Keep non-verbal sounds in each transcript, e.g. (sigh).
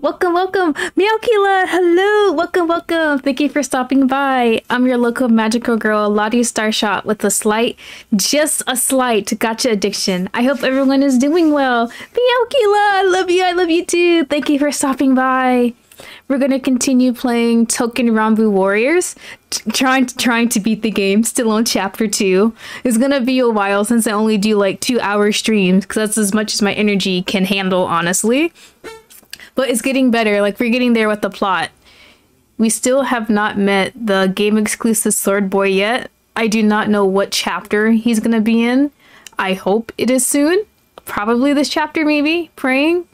Welcome, welcome, Meowkila. Hello, welcome, welcome. Thank you for stopping by. I'm your local magical girl, Lottie Starshot, with a slight, just a slight gacha addiction. I hope everyone is doing well. Meowkila, I love you. I love you too. Thank you for stopping by. We're gonna continue playing Touken Ranbu Warriors, trying trying to beat the game. Still on chapter two. It's gonna be a while since I only do like two hour streams because that's as much as my energy can handle, honestly but it's getting better. Like we're getting there with the plot. We still have not met the game exclusive sword boy yet. I do not know what chapter he's gonna be in. I hope it is soon. Probably this chapter, maybe. Praying.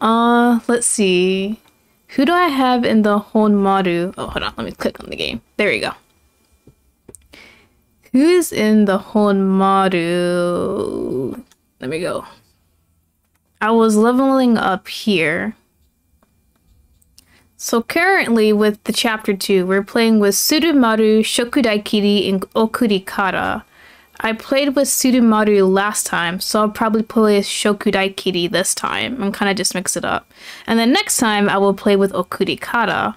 Uh, let's see. Who do I have in the Honmaru? Oh, hold on. Let me click on the game. There we go. Who is in the Honmaru? Let me go. I was leveling up here. So currently with the chapter 2, we're playing with Tsurumaru, Shokudaikiri, and Okurikara. I played with Tsurumaru last time, so I'll probably play Shokudaikiri this time and kind of just mix it up. And then next time I will play with Okurikara.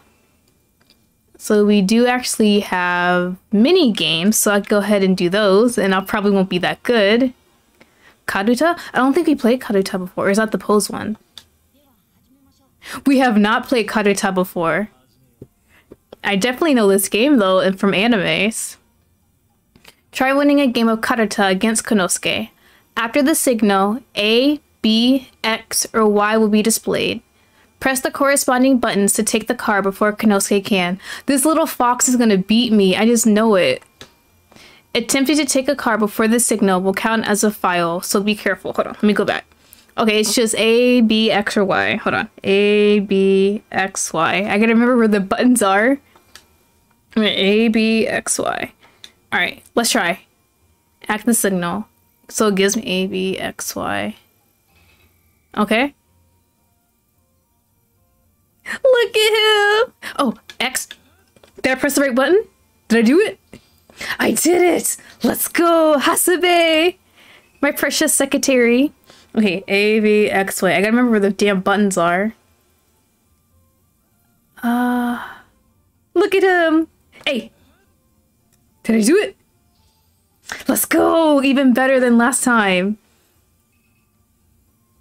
So we do actually have mini games, so I'll go ahead and do those, and I probably won't be that good. Karuta? I don't think we played Karuta before. Or is that the pose one? We have not played Karuta before. I definitely know this game though, and from animes. Try winning a game of Karuta against Konnosuke. After the signal, A, B, X, or Y will be displayed. Press the corresponding buttons to take the car before Konnosuke can. This little fox is gonna beat me, I just know it. Attempting to take a car before the signal will count as a file, so be careful. Hold on, let me go back. Okay, it's just A, B, X, or Y. Hold on. A, B, X, Y. I gotta remember where the buttons are. A, B, X, Y. Alright, let's try. Act the signal. So it gives me A, B, X, Y. Okay. Look at him! Oh, X. Did I press the right button? Did I do it? I did it! Let's go, Hasebe! My precious secretary. Okay, A, V, X, Y. I gotta remember where the damn buttons are. Uh, look at him. Hey, did I do it? Let's go! Even better than last time.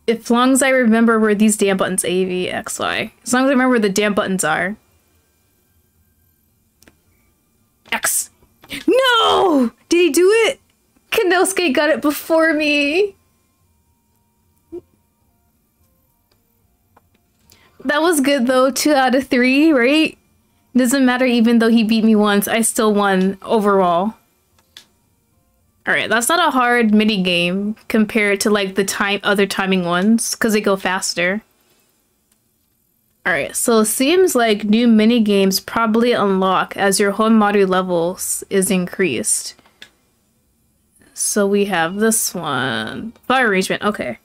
As long as I remember where these damn buttons A, V, X, Y. As long as I remember where the damn buttons are. X. No! Did he do it? Konnosuke got it before me. That was good though. Two out of three, right? Doesn't matter even though he beat me once, I still won overall. Alright, that's not a hard mini game compared to like the time other timing ones, because they go faster. Alright, so it seems like new mini games probably unlock as your Honmaru levels is increased. So we have this one. Fire arrangement, okay.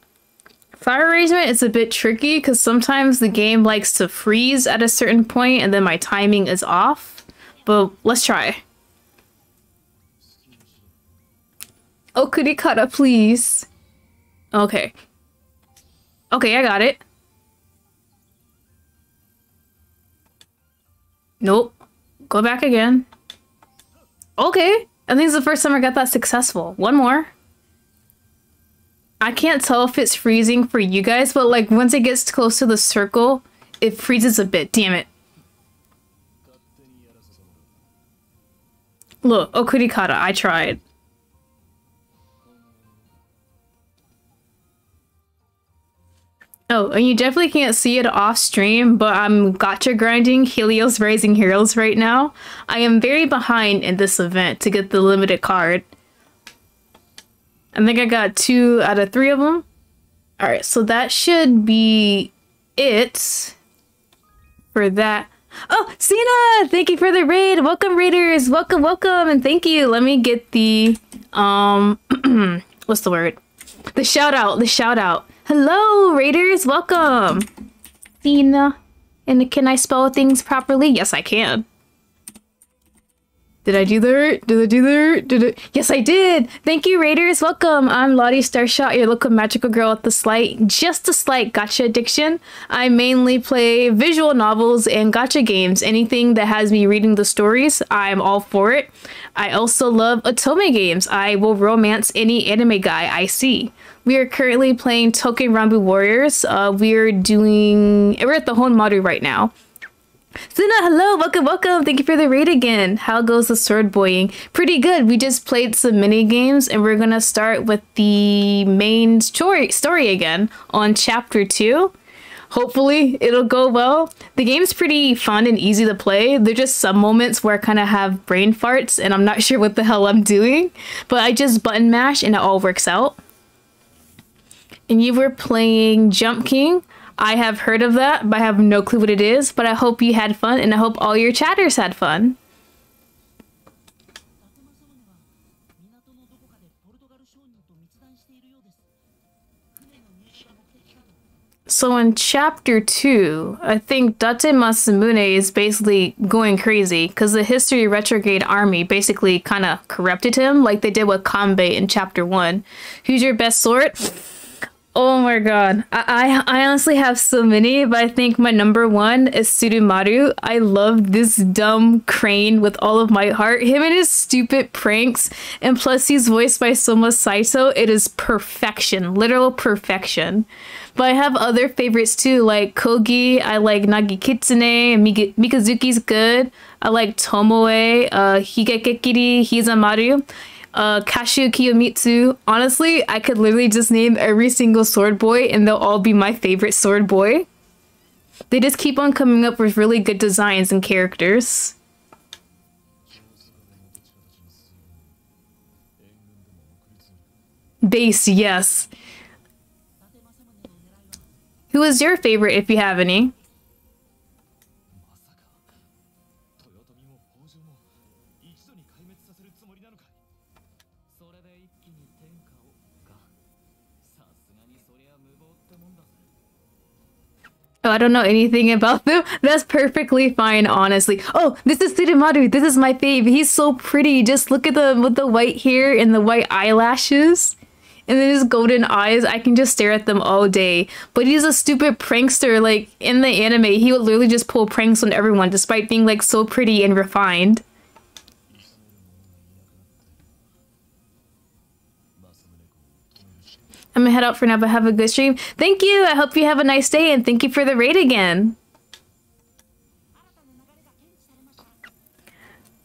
Fire arrangement is a bit tricky because sometimes the game likes to freeze at a certain point and then my timing is off. But let's try. Oh, Kurikara, please. Okay. Okay, I got it. Nope. Go back again. Okay. I think it's the first time I got that successful. One more. I can't tell if it's freezing for you guys, but like once it gets close to the circle, it freezes a bit. Damn it. Look, Okurikara, I tried. Oh, and you definitely can't see it off stream, but I'm gacha grinding Helios Rising Heroes right now. I am very behind in this event to get the limited card. I think I got two out of three of them. All right, so that should be it for that. Oh, Cena, thank you for the raid. Welcome, raiders. Welcome, welcome, and thank you. Let me get the um, (clears throat) what's the word? The shout out. The shout out. Hello, raiders. Welcome, Cena. And can I spell things properly? Yes, I can. Did I do the Did I do the Did it? Yes, I did. Thank you, Raiders. Welcome. I'm Lottie Starshot, your local magical girl with the slight, just a slight gacha addiction. I mainly play visual novels and gacha games. Anything that has me reading the stories, I'm all for it. I also love otome games. I will romance any anime guy I see. We are currently playing Touken Ranbu Warriors. Uh, we're doing. We're at the Honmaru right now. Suna, hello, welcome, welcome. Thank you for the raid again. How goes the sword boying? Pretty good. We just played some mini games and we're gonna start with the main story story again on chapter two. Hopefully it'll go well. The game's pretty fun and easy to play. There's just some moments where I kind of have brain farts and I'm not (laughs) sure what the hell I'm doing, but I just button mash and it all works out. And you were playing Jump King. I have heard of that, but I have no clue what it is. But I hope you had fun, and I hope all your chatters had fun. So in chapter 2, I think Date Masamune is basically going crazy because the History Retrograde Army basically kind of corrupted him like they did with Kanbei in chapter 1. Who's your best sword? Oh my god. I, I, I honestly have so many, but I think my number one is Tsurumaru. I love this dumb crane with all of my heart. Him and his stupid pranks. And plus he's voiced by Soma Saito. It is perfection. Literal perfection. But I have other favorites too, like Kogi. I like Nakigitsune. Mikazuki's good. I like Tomoe, uh, Higekekiri, Hizamaru uh, Kiyomitsu. Honestly, I could literally just name every single sword boy and they'll all be my favorite sword boy. They just keep on coming up with really good designs and characters. Base, yes. Who is your favorite if you have any? I don't know anything about them. (laughs) That's perfectly fine, honestly. Oh, this is Tsurumaru. This is my fave. He's so pretty. Just look at the with the white hair and the white eyelashes. And then his golden eyes, I can just stare at them all day. But he's a stupid prankster. Like, in the anime, he would literally just pull pranks on everyone despite being, like, so pretty and refined. I'm gonna head out for now, but have a good stream. Thank you. I hope you have a nice day, and thank you for the raid again.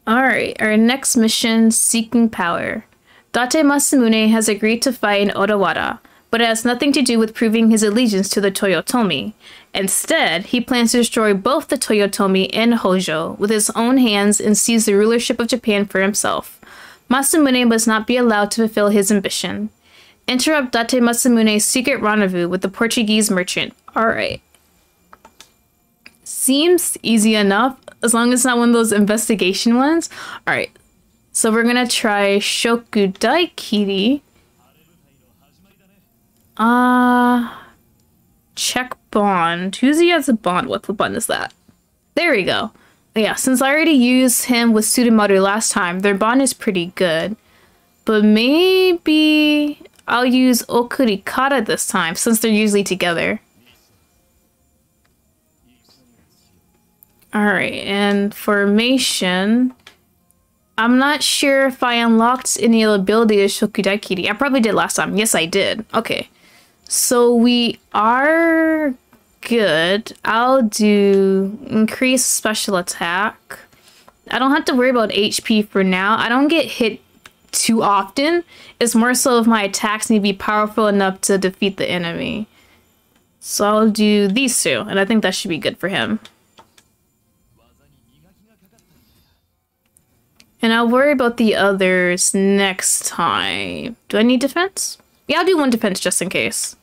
Alright, our next mission, Seeking Power. Date Masamune has agreed to fight in Odawara, but it has nothing to do with proving his allegiance to the Toyotomi. Instead, he plans to destroy both the Toyotomi and Hojo with his own hands and seize the rulership of Japan for himself. Masamune must not be allowed to fulfill his ambition. Interrupt Date Masamune's secret rendezvous with the Portuguese merchant. Alright. Seems easy enough, as long as it's not one of those investigation ones. Alright. So we're gonna try Shokudaikiri. Uh check bond. Who's he has a bond with? What bond is that? There we go. Yeah, since I already used him with Tsurumaru last time, their bond is pretty good. But maybe I'll use Okurikara this time, since they're usually together. Alright, and formation... I'm not sure if I unlocked any ability of Shokudaikiri. I probably did last time. Yes, I did. Okay. So we are good. I'll do increase special attack. I don't have to worry about HP for now. I don't get hit too often. It's more so if my attacks need to be powerful enough to defeat the enemy. So I'll do these two, and I think that should be good for him. And I'll worry about the others next time. Do I need defense? Yeah, I'll do one defense just in case.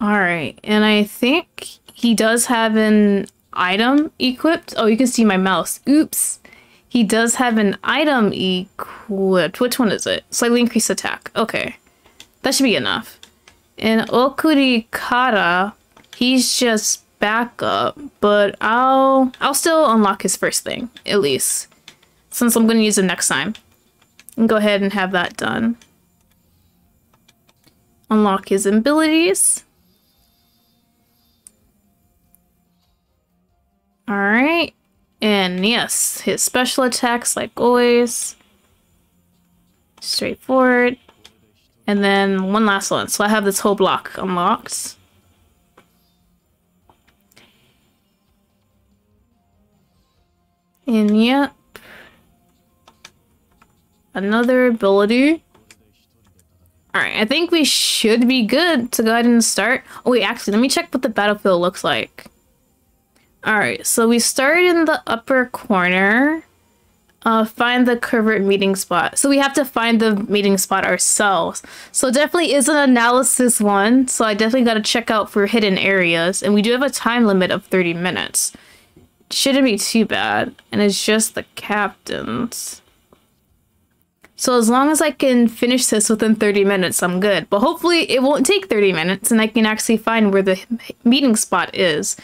Alright, and I think he does have an item equipped. Oh, you can see my mouse. Oops. He does have an item equipped. Which one is it? Slightly increased attack. Okay. That should be enough. And Okurikara, he's just backup, but I'll I'll still unlock his first thing, at least. Since I'm gonna use him next time. And go ahead and have that done. Unlock his abilities. Alright. And yes, his special attacks, like always. Straightforward. And then one last one. So I have this whole block unlocked. And yep. Another ability. Alright, I think we should be good to go ahead and start. Oh wait, actually, let me check what the battlefield looks like. Alright, so we start in the upper corner. Uh, find the covert meeting spot. So we have to find the meeting spot ourselves. So definitely is an analysis one. So I definitely got to check out for hidden areas. And we do have a time limit of 30 minutes. Shouldn't be too bad. And it's just the captains. So as long as I can finish this within 30 minutes, I'm good. But hopefully it won't take 30 minutes and I can actually find where the meeting spot is.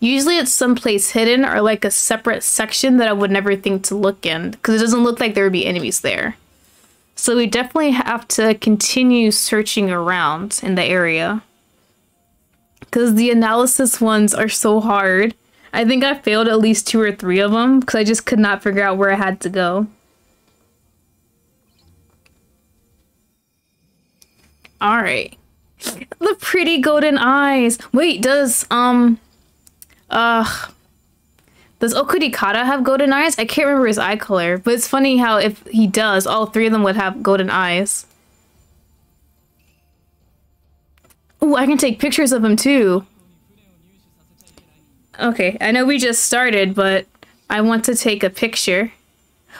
Usually it's someplace hidden or like a separate section that I would never think to look in because it doesn't look like there would be enemies there. So we definitely have to continue searching around in the area. Because the analysis ones are so hard. I think I failed at least two or three of them because I just could not figure out where I had to go. Alright. The pretty golden eyes. Wait, does, um, uh, does Okurikara have golden eyes? I can't remember his eye color, but it's funny how if he does, all three of them would have golden eyes. Oh, I can take pictures of him too. Okay, I know we just started, but I want to take a picture.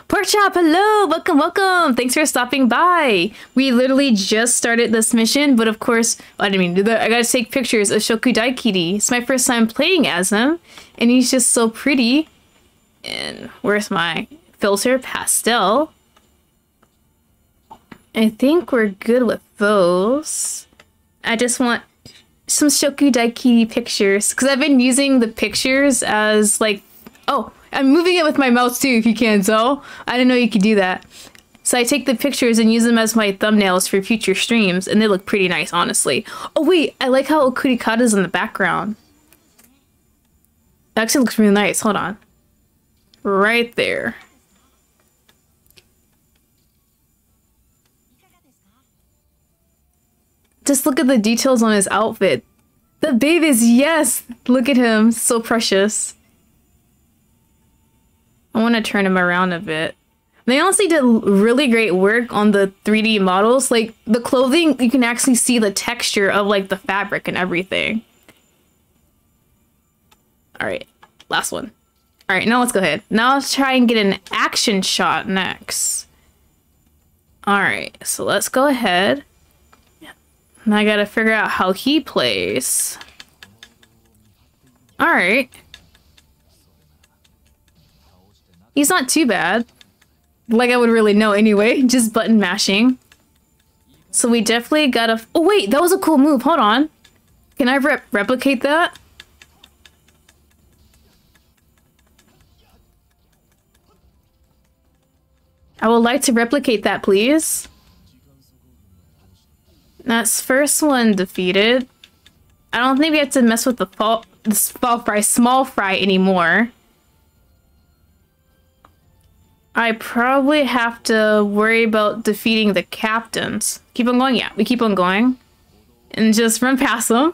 Porkchop, hello! Welcome, welcome! Thanks for stopping by! We literally just started this mission, but of course, I didn't mean. I gotta take pictures of Shokudaikiri. It's my first time playing as him, and he's just so pretty. And where's my filter? Pastel. I think we're good with those. I just want some Shokudaikiri pictures, because I've been using the pictures as, like, oh, I'm moving it with my mouse too, if you can so I didn't know you could do that. So I take the pictures and use them as my thumbnails for future streams, and they look pretty nice, honestly. Oh wait, I like how Okurikara's in the background. That actually looks really nice. Hold on. Right there. Just look at the details on his outfit. The babies, yes! Look at him, so precious. I want to turn him around a bit. They honestly did really great work on the 3D models. Like the clothing, you can actually see the texture of like the fabric and everything. All right, last one. All right, now let's go ahead. Now let's try and get an action shot next. All right, so let's go ahead. And I gotta figure out how he plays. All right. He's not too bad. Like I would really know anyway, (laughs) just button mashing. So we definitely gotta... Oh wait, that was a cool move, hold on. Can I re replicate that? I would like to replicate that, please. That's first one defeated. I don't think we have to mess with the fall, the small fry anymore. I probably have to worry about defeating the captains. Keep on going? Yeah, we keep on going. And just run past them.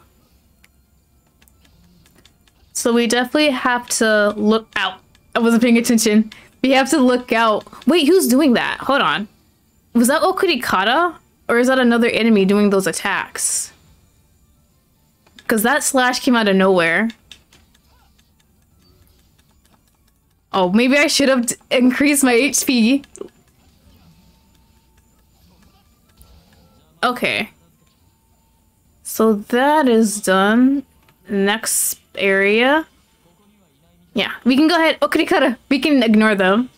So we definitely have to look out. I wasn't paying attention. We have to look out. Wait, who's doing that? Hold on. Was that Okurikara? Or is that another enemy doing those attacks? Because that slash came out of nowhere. Oh, maybe I should have increased my HP. Okay. So that is done. Next area. Yeah, we can go ahead. Okurikara. We can ignore them.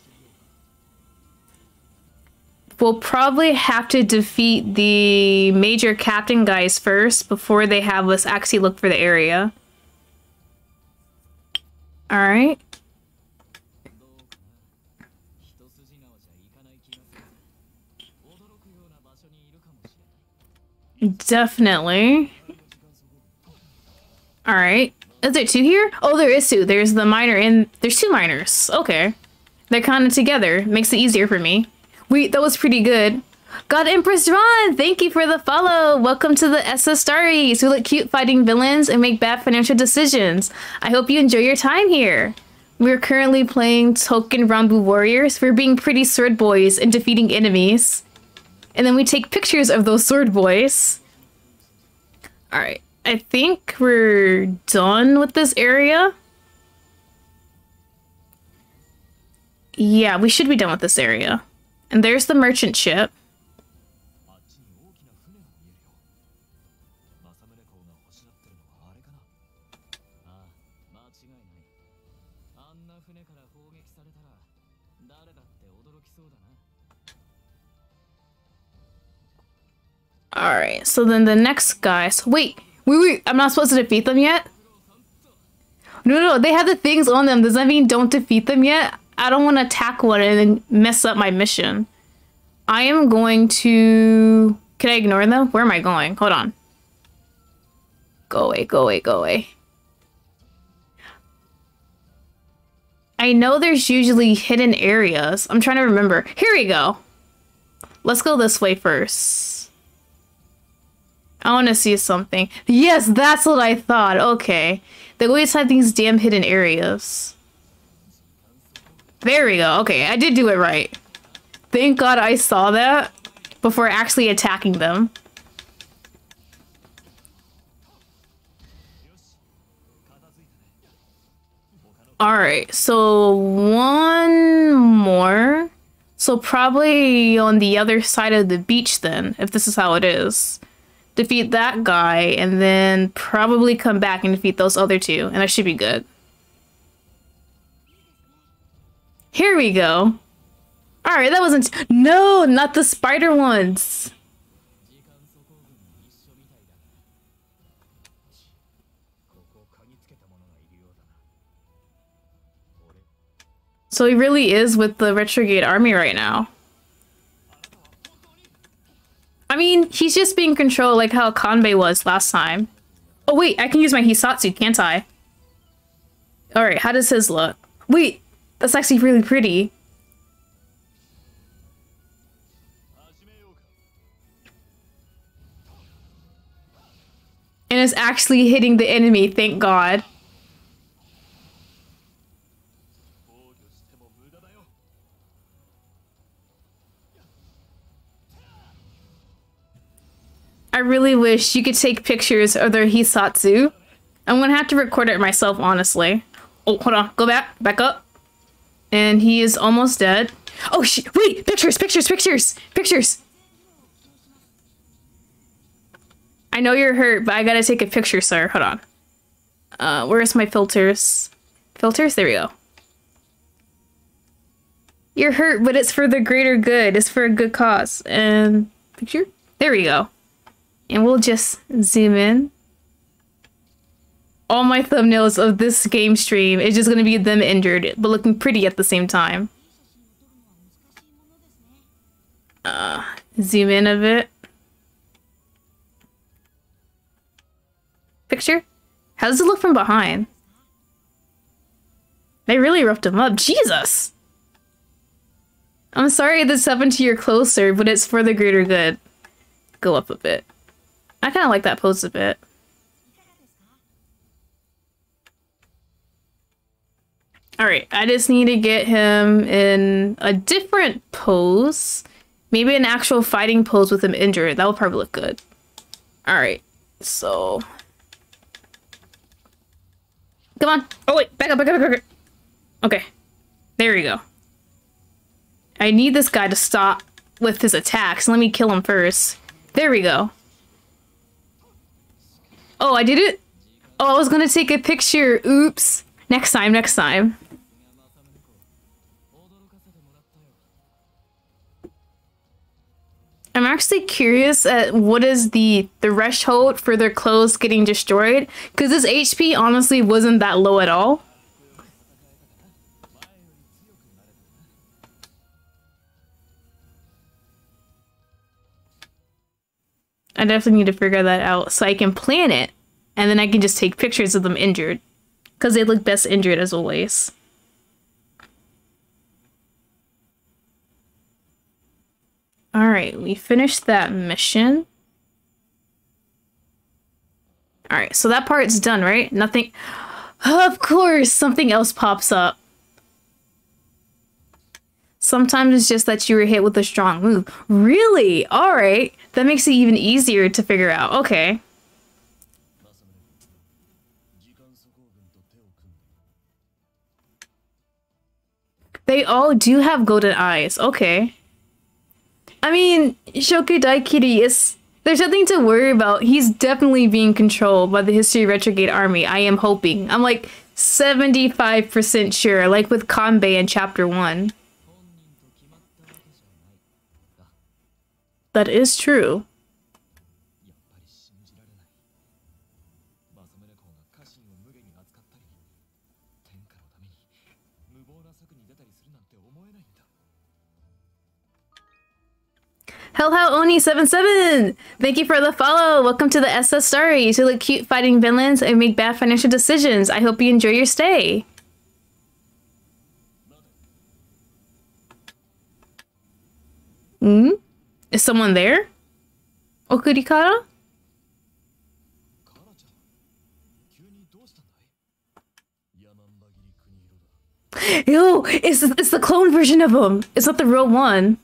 We'll probably have to defeat the major captain guys first before they have us actually look for the area. All right. Definitely. All right. Is there two here? Oh, there is two. There's the miner and there's two miners. Okay. They're kind of together. Makes it easier for me. Wait, that was pretty good. God Empress Ron, thank you for the follow. Welcome to the SS Stories. We look cute fighting villains and make bad financial decisions. I hope you enjoy your time here. We're currently playing Touken Ranbu Warriors. We're being pretty sword boys and defeating enemies. And then we take pictures of those sword boys. Alright, I think we're done with this area. Yeah, we should be done with this area. And there's the merchant ship. Alright, so then the next guys. Wait, wait, wait, I'm not supposed to defeat them yet? No, no, they have the things on them. Does that mean don't defeat them yet? I don't want to attack one and then mess up my mission. I am going to... Can I ignore them? Where am I going? Hold on. Go away, go away, go away. I know there's usually hidden areas. I'm trying to remember. Here we go. Let's go this way first. I want to see something. Yes, that's what I thought. Okay. They always have these damn hidden areas. There we go. Okay, I did do it right. Thank God I saw that before actually attacking them. Alright, so one more. So probably on the other side of the beach then, if this is how it is defeat that guy, and then probably come back and defeat those other two, and I should be good. Here we go. Alright, that wasn't- No, not the spider ones! So he really is with the Retrograde army right now. I mean, he's just being controlled like how Kanbei was last time. Oh wait, I can use my Hissatsu, can't I? Alright, how does his look? Wait, that's actually really pretty. And it's actually hitting the enemy, thank god. I really wish you could take pictures of their Hissatsu. I'm gonna have to record it myself, honestly. Oh, hold on. Go back. Back up. And he is almost dead. Oh, wait! Pictures, pictures, pictures! Pictures! I know you're hurt, but I gotta take a picture, sir. Hold on. Uh, where's my filters? Filters? There we go. You're hurt, but it's for the greater good. It's for a good cause. And picture? There we go. And we'll just zoom in. All my thumbnails of this game stream is just going to be them injured, but looking pretty at the same time. Uh, zoom in a bit. Picture? How does it look from behind? They really roughed him up. Jesus! I'm sorry this happened to your closer, but it's for the greater good. Go up a bit. I kind of like that pose a bit. Alright, I just need to get him in a different pose. Maybe an actual fighting pose with him injured. That would probably look good. Alright, so... Come on. Oh, wait. Back up, back up, back up. Okay. There we go. I need this guy to stop with his attacks. Let me kill him first. There we go. Oh, I did it? Oh, I was gonna take a picture. Oops. Next time, next time. I'm actually curious at what is the the threshold for their clothes getting destroyed because this HP honestly wasn't that low at all. I definitely need to figure that out so I can plan it. And then I can just take pictures of them injured. Because they look best injured as always. Alright, we finished that mission. Alright, so that part's done, right? Nothing... Of course, something else pops up. Sometimes it's just that you were hit with a strong move. Really? Alright. That makes it even easier to figure out. Okay. They all do have golden eyes. Okay. I mean, Shokudaikiri is... There's nothing to worry about. He's definitely being controlled by the History Retrograde Army. I am hoping. I'm like 75% sure, like with Kanbei in Chapter 1. That is true. Hellhow Oni77! Thank you for the follow! Welcome to the SS Stories. You look cute fighting villains and make bad financial decisions. I hope you enjoy your stay. Hmm? Is someone there? Okurikara? Ew! It's, it's the clone version of him! It's not the real one.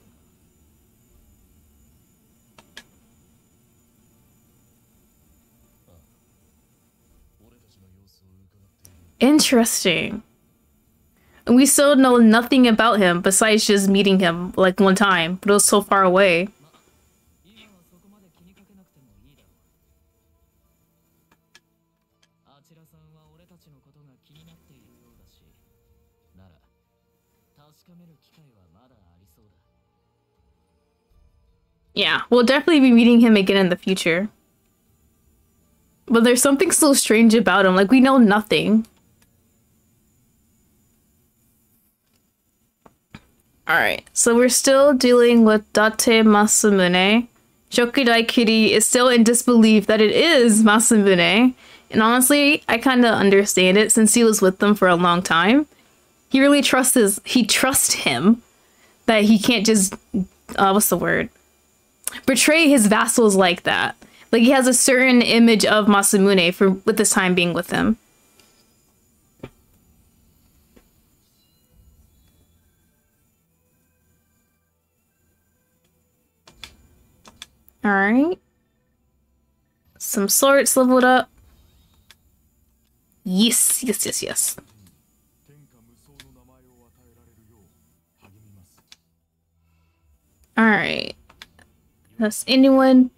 Interesting. And we still know nothing about him besides just meeting him like one time, but it was so far away. Yeah, we'll definitely be meeting him again in the future. But there's something so strange about him, like we know nothing. Alright, so we're still dealing with Date Masamune. Shokudai is still in disbelief that it is Masamune. And honestly, I kind of understand it since he was with them for a long time. He really trusts his, he trusts him that he can't just, uh, what's the word? Betray his vassals like that. Like he has a certain image of Masamune for with this time being with him. Alright. Some swords leveled up. Yes, yes, yes, yes. Alright. Does anyone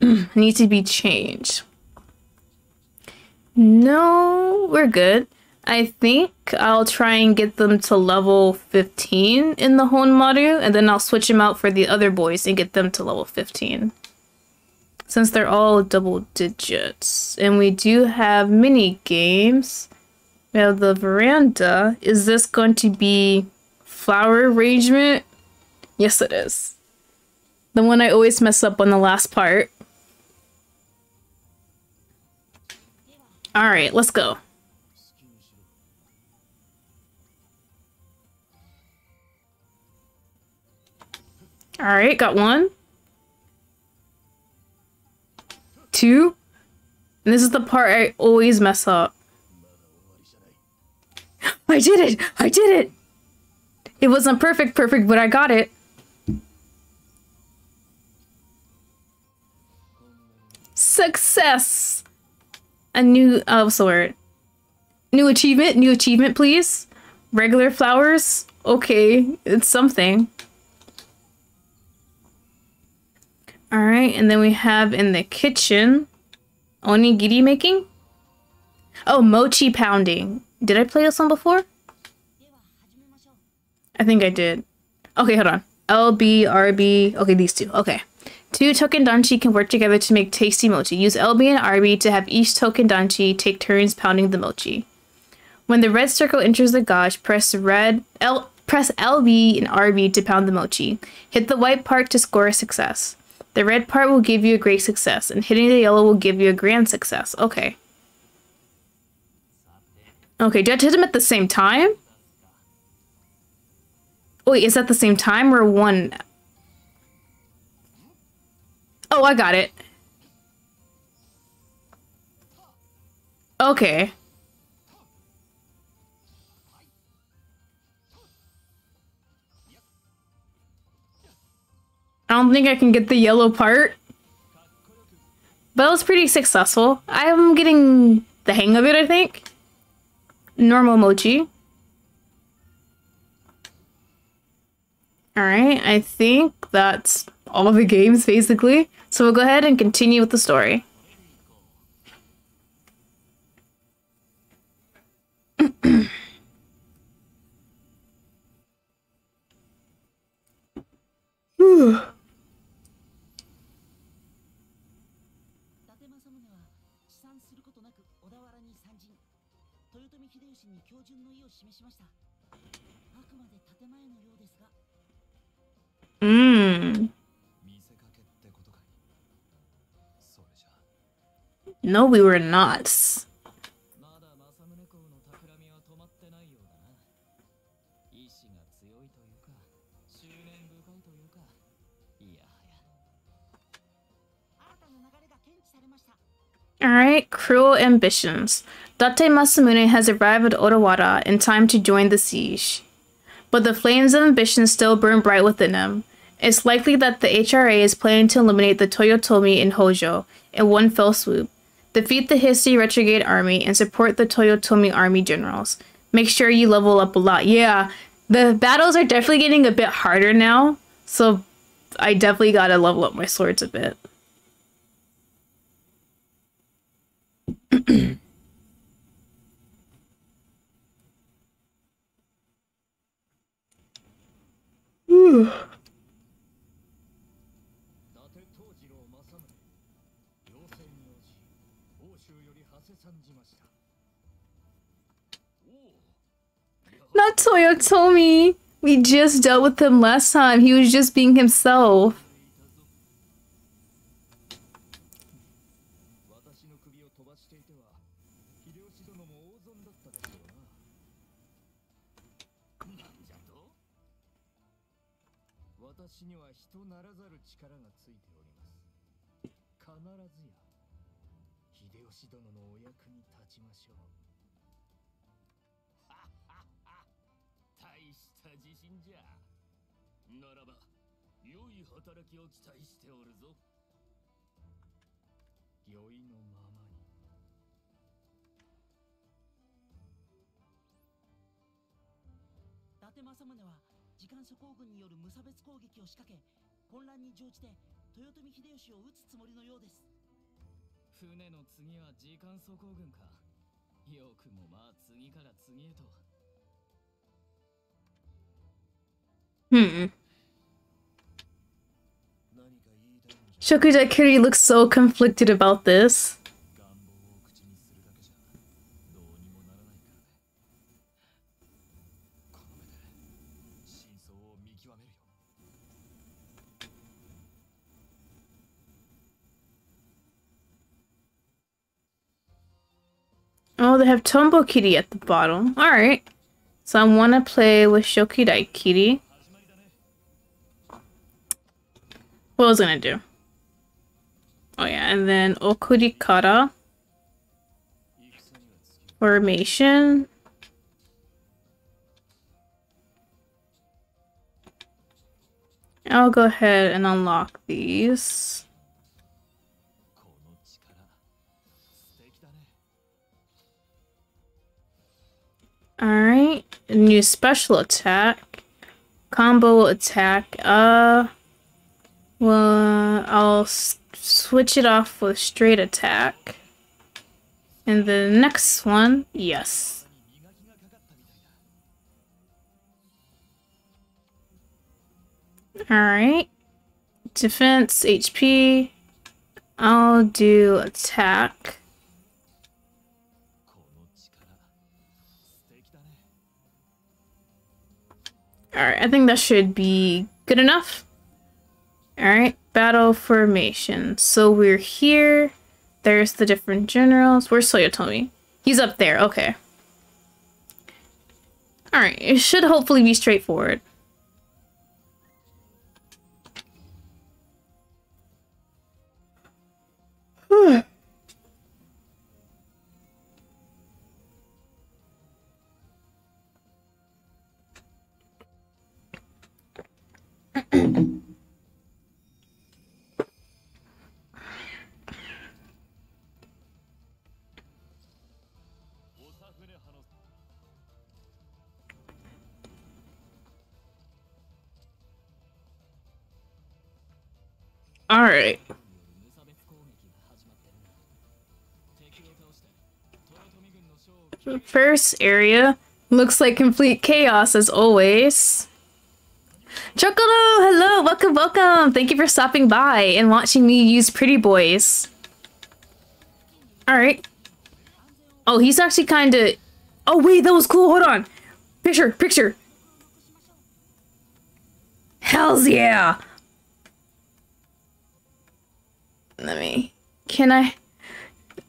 (clears throat) need to be changed? No, we're good. I think I'll try and get them to level 15 in the Honmaru, and then I'll switch them out for the other boys and get them to level 15. Since they're all double digits. And we do have mini games. We have the veranda. Is this going to be flower arrangement? Yes, it is. The one I always mess up on the last part. Alright, let's go. Alright, got one. Two. And this is the part I always mess up. (gasps) I did it! I did it! It wasn't perfect, perfect, but I got it. Success! A new, oh, what's the word? New achievement, new achievement, please. Regular flowers? Okay, it's something. All right, and then we have in the kitchen, onigiri making. Oh, mochi pounding. Did I play this one before? I think I did. Okay, hold on. LB, RB. Okay, these two. Okay. Two touken danshi can work together to make tasty mochi. Use LB and RB to have each touken danshi take turns pounding the mochi. When the red circle enters the gauge, press red L press LB and RB to pound the mochi. Hit the white part to score a success. The red part will give you a great success, and hitting the yellow will give you a grand success. Okay. Okay, do I have to hit them at the same time? Wait, is that the same time or one? Oh, I got it. Okay. I don't think I can get the yellow part. But it was pretty successful. I'm getting the hang of it, I think. Normal mochi. Alright, I think that's all of the games, basically. So we'll go ahead and continue with the story. (clears throat) Mm. No, we were not. Alright, cruel ambitions. Date Masamune has arrived at Odawara in time to join the siege. But the flames of ambition still burn bright within him. It's likely that the HRA is planning to eliminate the Toyotomi in Hojo in one fell swoop, defeat the History retrograde army, and support the Toyotomi army generals. Make sure you level up a lot. Yeah, the battles are definitely getting a bit harder now, so I definitely gotta level up my swords a bit. (clears throat) Not Toyotomi! We just dealt with him last time. He was just being himself. 働きを期待しておるぞ。酔いのままに。伊達政宗は時間諸侯軍による無差別攻撃を仕掛け混乱に乗じて豊臣秀吉を討つつもりのようです。船の次は時間諸侯軍か。よくもまあ次から次へと。うんう Shokudai looks so conflicted about this. Oh, they have Tonbokiri at the bottom. Alright. So I want to play with Shokudaikiri. What was I gonna do? Oh yeah, and then Okurikara. Formation. I'll go ahead and unlock these. Alright, new special attack. Combo attack. Uh, well, I'll switch it off with straight attack. And the next one, yes. Alright. Defense, HP. I'll do attack. Alright, I think that should be good enough. Alright, battle formation. So we're here. There's the different generals. Where's Toyotomi? He's up there. Okay. Alright, it should hopefully be straightforward. (sighs) (clears throat) Alright. First area looks like complete chaos as always. Chocolo, hello, welcome, welcome. Thank you for stopping by and watching me use Pretty Boys. Alright. Oh, he's actually kind of... Oh, wait, that was cool. Hold on. Picture, picture. Hells yeah. Let me. Can I?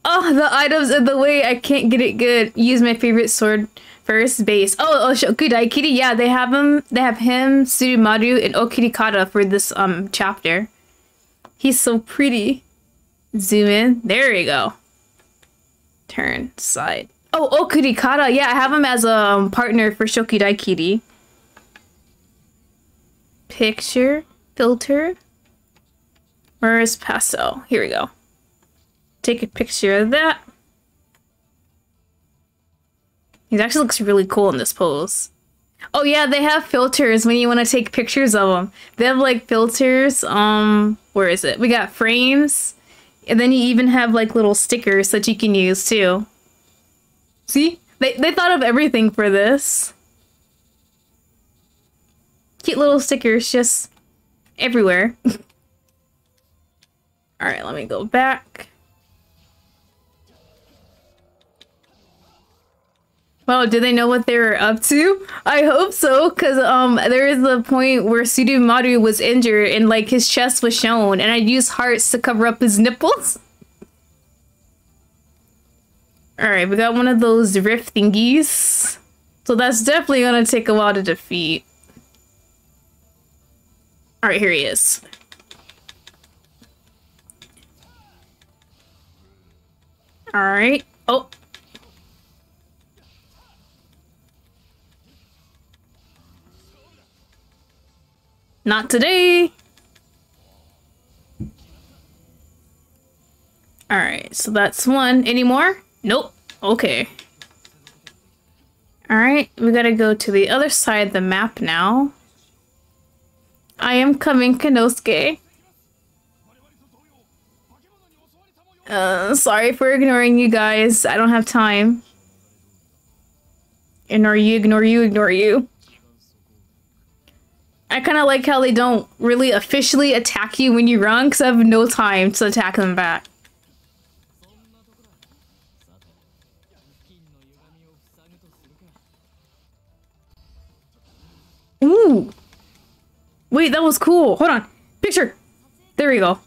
Oh, the items in the way. I can't get it good. Use my favorite sword first base. Oh, oh, Shokudaikiri. Yeah, they have him. They have him, Tsurumaru, and Okurikara for this um chapter. He's so pretty. Zoom in. There we go. Turn side. Oh, Okurikara. Yeah, I have him as a um, partner for Shokudaikiri. Picture filter. Where is pastel? Here we go. Take a picture of that. He actually looks really cool in this pose. Oh yeah, they have filters when you want to take pictures of them. They have like filters. Um, where is it? We got frames, and then you even have like little stickers that you can use too. See, they they thought of everything for this. Cute little stickers just everywhere. (laughs) All right, let me go back. Well, do they know what they were up to? I hope so, because um, there is a point where Tsurumaru was injured and like his chest was shown, and I used hearts to cover up his nipples. Alright, we got one of those rift thingies. So that's definitely gonna take a while to defeat. Alright, here he is. Alright. Oh. Not today. Alright, so that's one. Any more? Nope. Okay. Alright, we gotta go to the other side of the map now. I am coming, Konnosuke. Uh, sorry for ignoring you guys. I don't have time. Ignore you, ignore you, ignore you. I kind of like how they don't really officially attack you when you run because I have no time to attack them back. Ooh. Wait, that was cool. Hold on. Picture. There we go.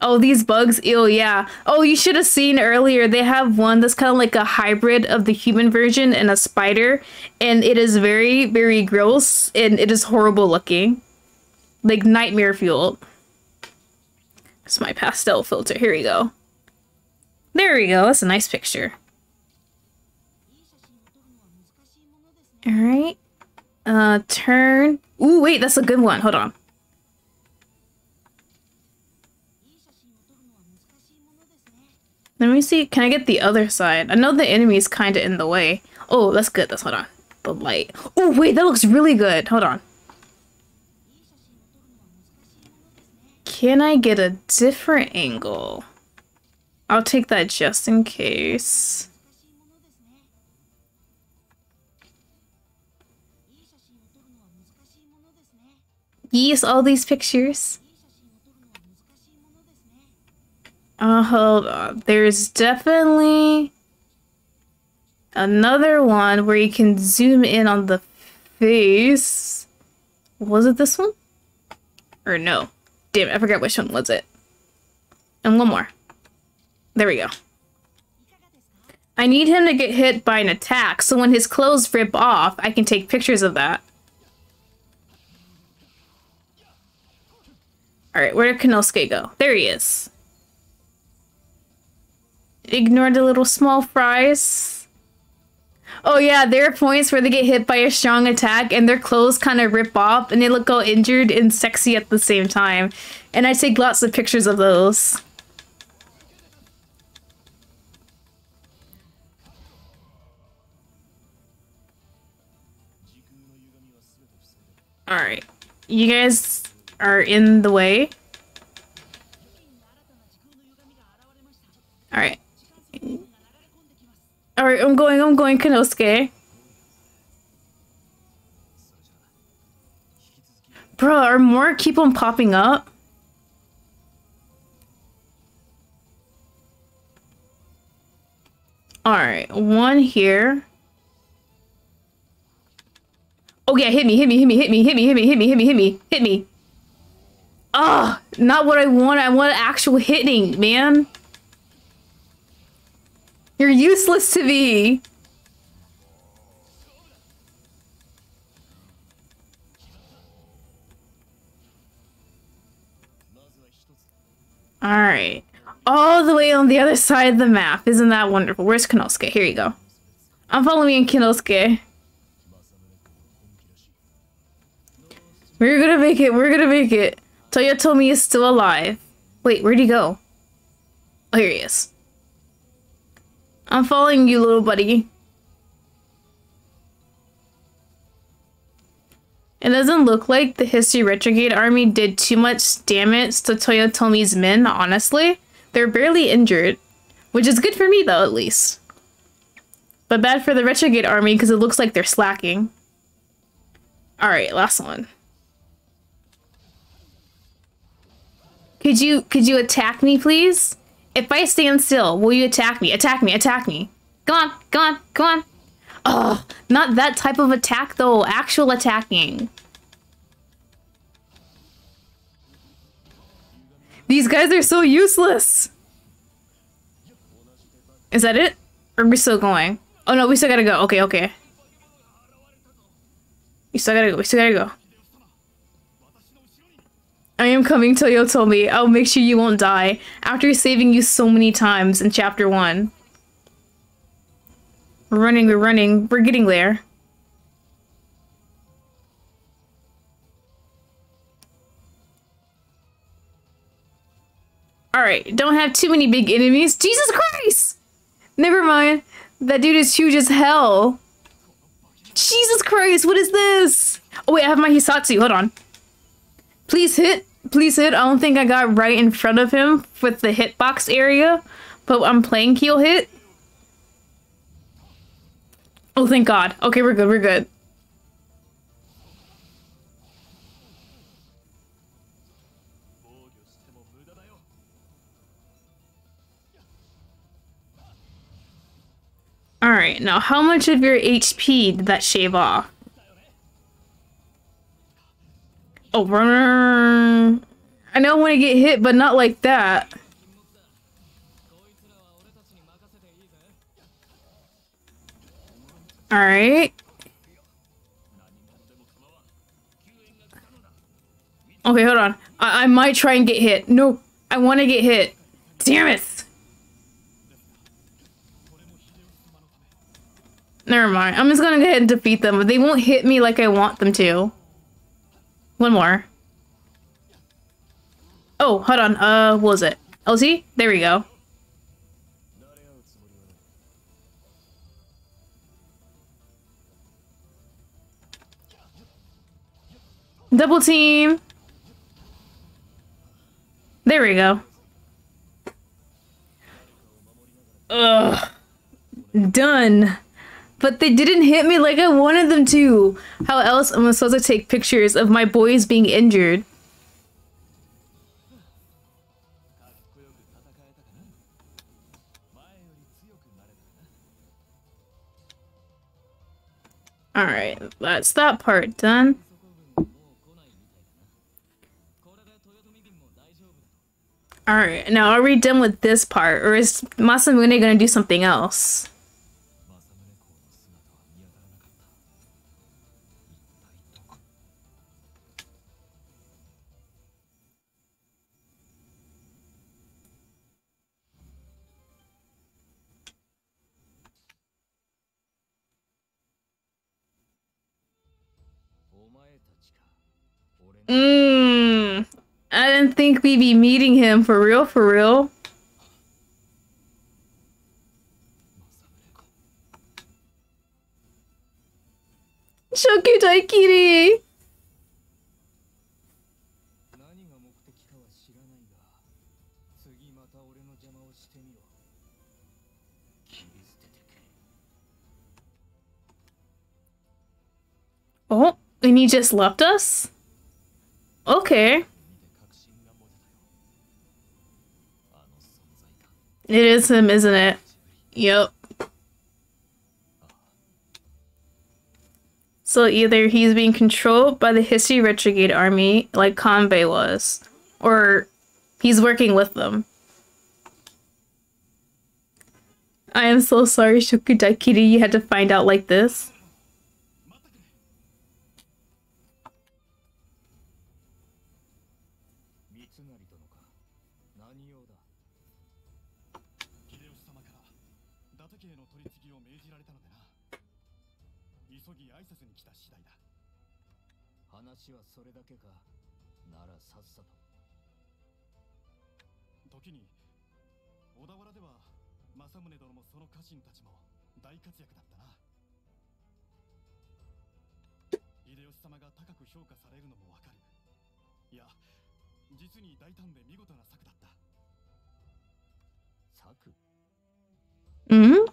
Oh, these bugs? Ew, yeah. Oh, you should have seen earlier. They have one that's kind of like a hybrid of the human version and a spider. And it is very, very gross. And it is horrible looking. Like nightmare fueled. It's my pastel filter. Here we go. There we go. That's a nice picture. Alright. Uh, turn. Ooh, wait, that's a good one. Hold on. Let me see. Can I get the other side? I know the enemy is kind of in the way. Oh, that's good. That's hold on. The light. Oh, wait, that looks really good. Hold on. Can I get a different angle? I'll take that just in case. Yes, all these pictures. Uh, hold on. There's definitely another one where you can zoom in on the face. Was it this one? Or no? damn I forgot which one was it. And one more. There we go. I need him to get hit by an attack, so when his clothes rip off, I can take pictures of that. Alright, where did Konnosuke go? There he is. Ignore the little small fries. Oh yeah, there are points where they get hit by a strong attack and their clothes kind of rip off and they look all injured and sexy at the same time. And I take lots of pictures of those. Alright. You guys are in the way. Alright. Alright, I'm going, I'm going, Konnosuke. Bro, are more keep on popping up? Alright, one here. Oh yeah, hit me, hit me, hit me, hit me, hit me, hit me, hit me, hit me, hit me, hit me. Ugh, not what I want. I want actual hitting, man. You're useless to me. Alright. All the way on the other side of the map. Isn't that wonderful? Where's Konnosuke? Here you go. I'm following in Konnosuke. We're gonna make it. We're gonna make it. Toyotomi he's still alive. Wait, where'd he go? Oh, here he is. I'm following you, little buddy. It doesn't look like the History Retrograde army did too much damage to Toyotomi's men, honestly. They're barely injured. Which is good for me, though, at least. But bad for the Retrograde army because it looks like they're slacking. Alright, last one. Could you could you attack me, please? If I stand still, will you attack me? Attack me, attack me. Come on, come on, come on. Oh, not that type of attack though. Actual attacking. These guys are so useless. Is that it? Or are we still going? Oh no, we still gotta go. Okay, okay. We still gotta go. We still gotta go. I am coming, Toyotomi. I'll make sure you won't die after saving you so many times in chapter 1. We're running, we're running. We're getting there. Alright, don't have too many big enemies. Jesus Christ! Never mind. That dude is huge as hell. Jesus Christ, what is this? Oh wait, I have my Hissatsu. Hold on. Please hit. Please hit. I don't think I got right in front of him with the hitbox area, but I'm playing heal hit. Oh, thank God. Okay, we're good. We're good. Alright, now how much of your HP did that shave off? Oh. I know when to get hit, but not like that. Alright. Okay, hold on. I, I might try and get hit. No, I want to get hit. Damn it! Never mind. I'm just gonna go ahead and defeat them, but they won't hit me like I want them to. One more. Oh, hold on. Uh, what was it? LZ? There we go. Double team. There we go. Ugh. Done. But they didn't hit me like I wanted them to. How else am I supposed to take pictures of my boys being injured? Alright, that's that part done. Alright, now are we done with this part, or is Masamune gonna do something else? Mmm. I didn't think we'd be meeting him for real, for real. Shokudaikiri! Oh, and he just left us? Okay. It is him, isn't it? Yep. So either he's being controlled by the History Retrograde Army, like Kanbei was, or he's working with them. I am so sorry, Shokudaikiri, you had to find out like this. Mm-hmm.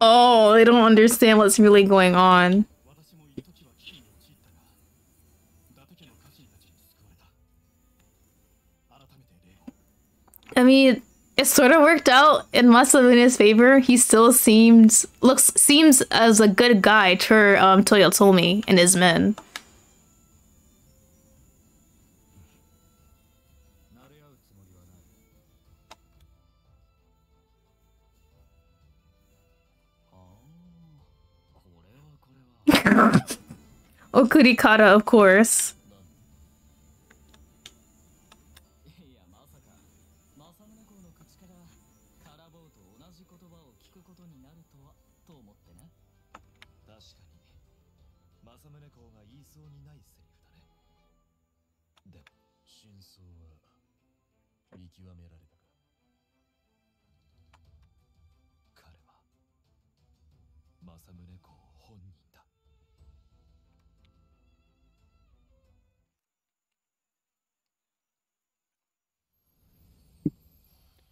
Oh, they don't understand what's really going on. I mean, it sort of worked out in Masamune's favor. He still seems looks seems as a good guy to um, Toyotomi and his men. Okurikara, of course.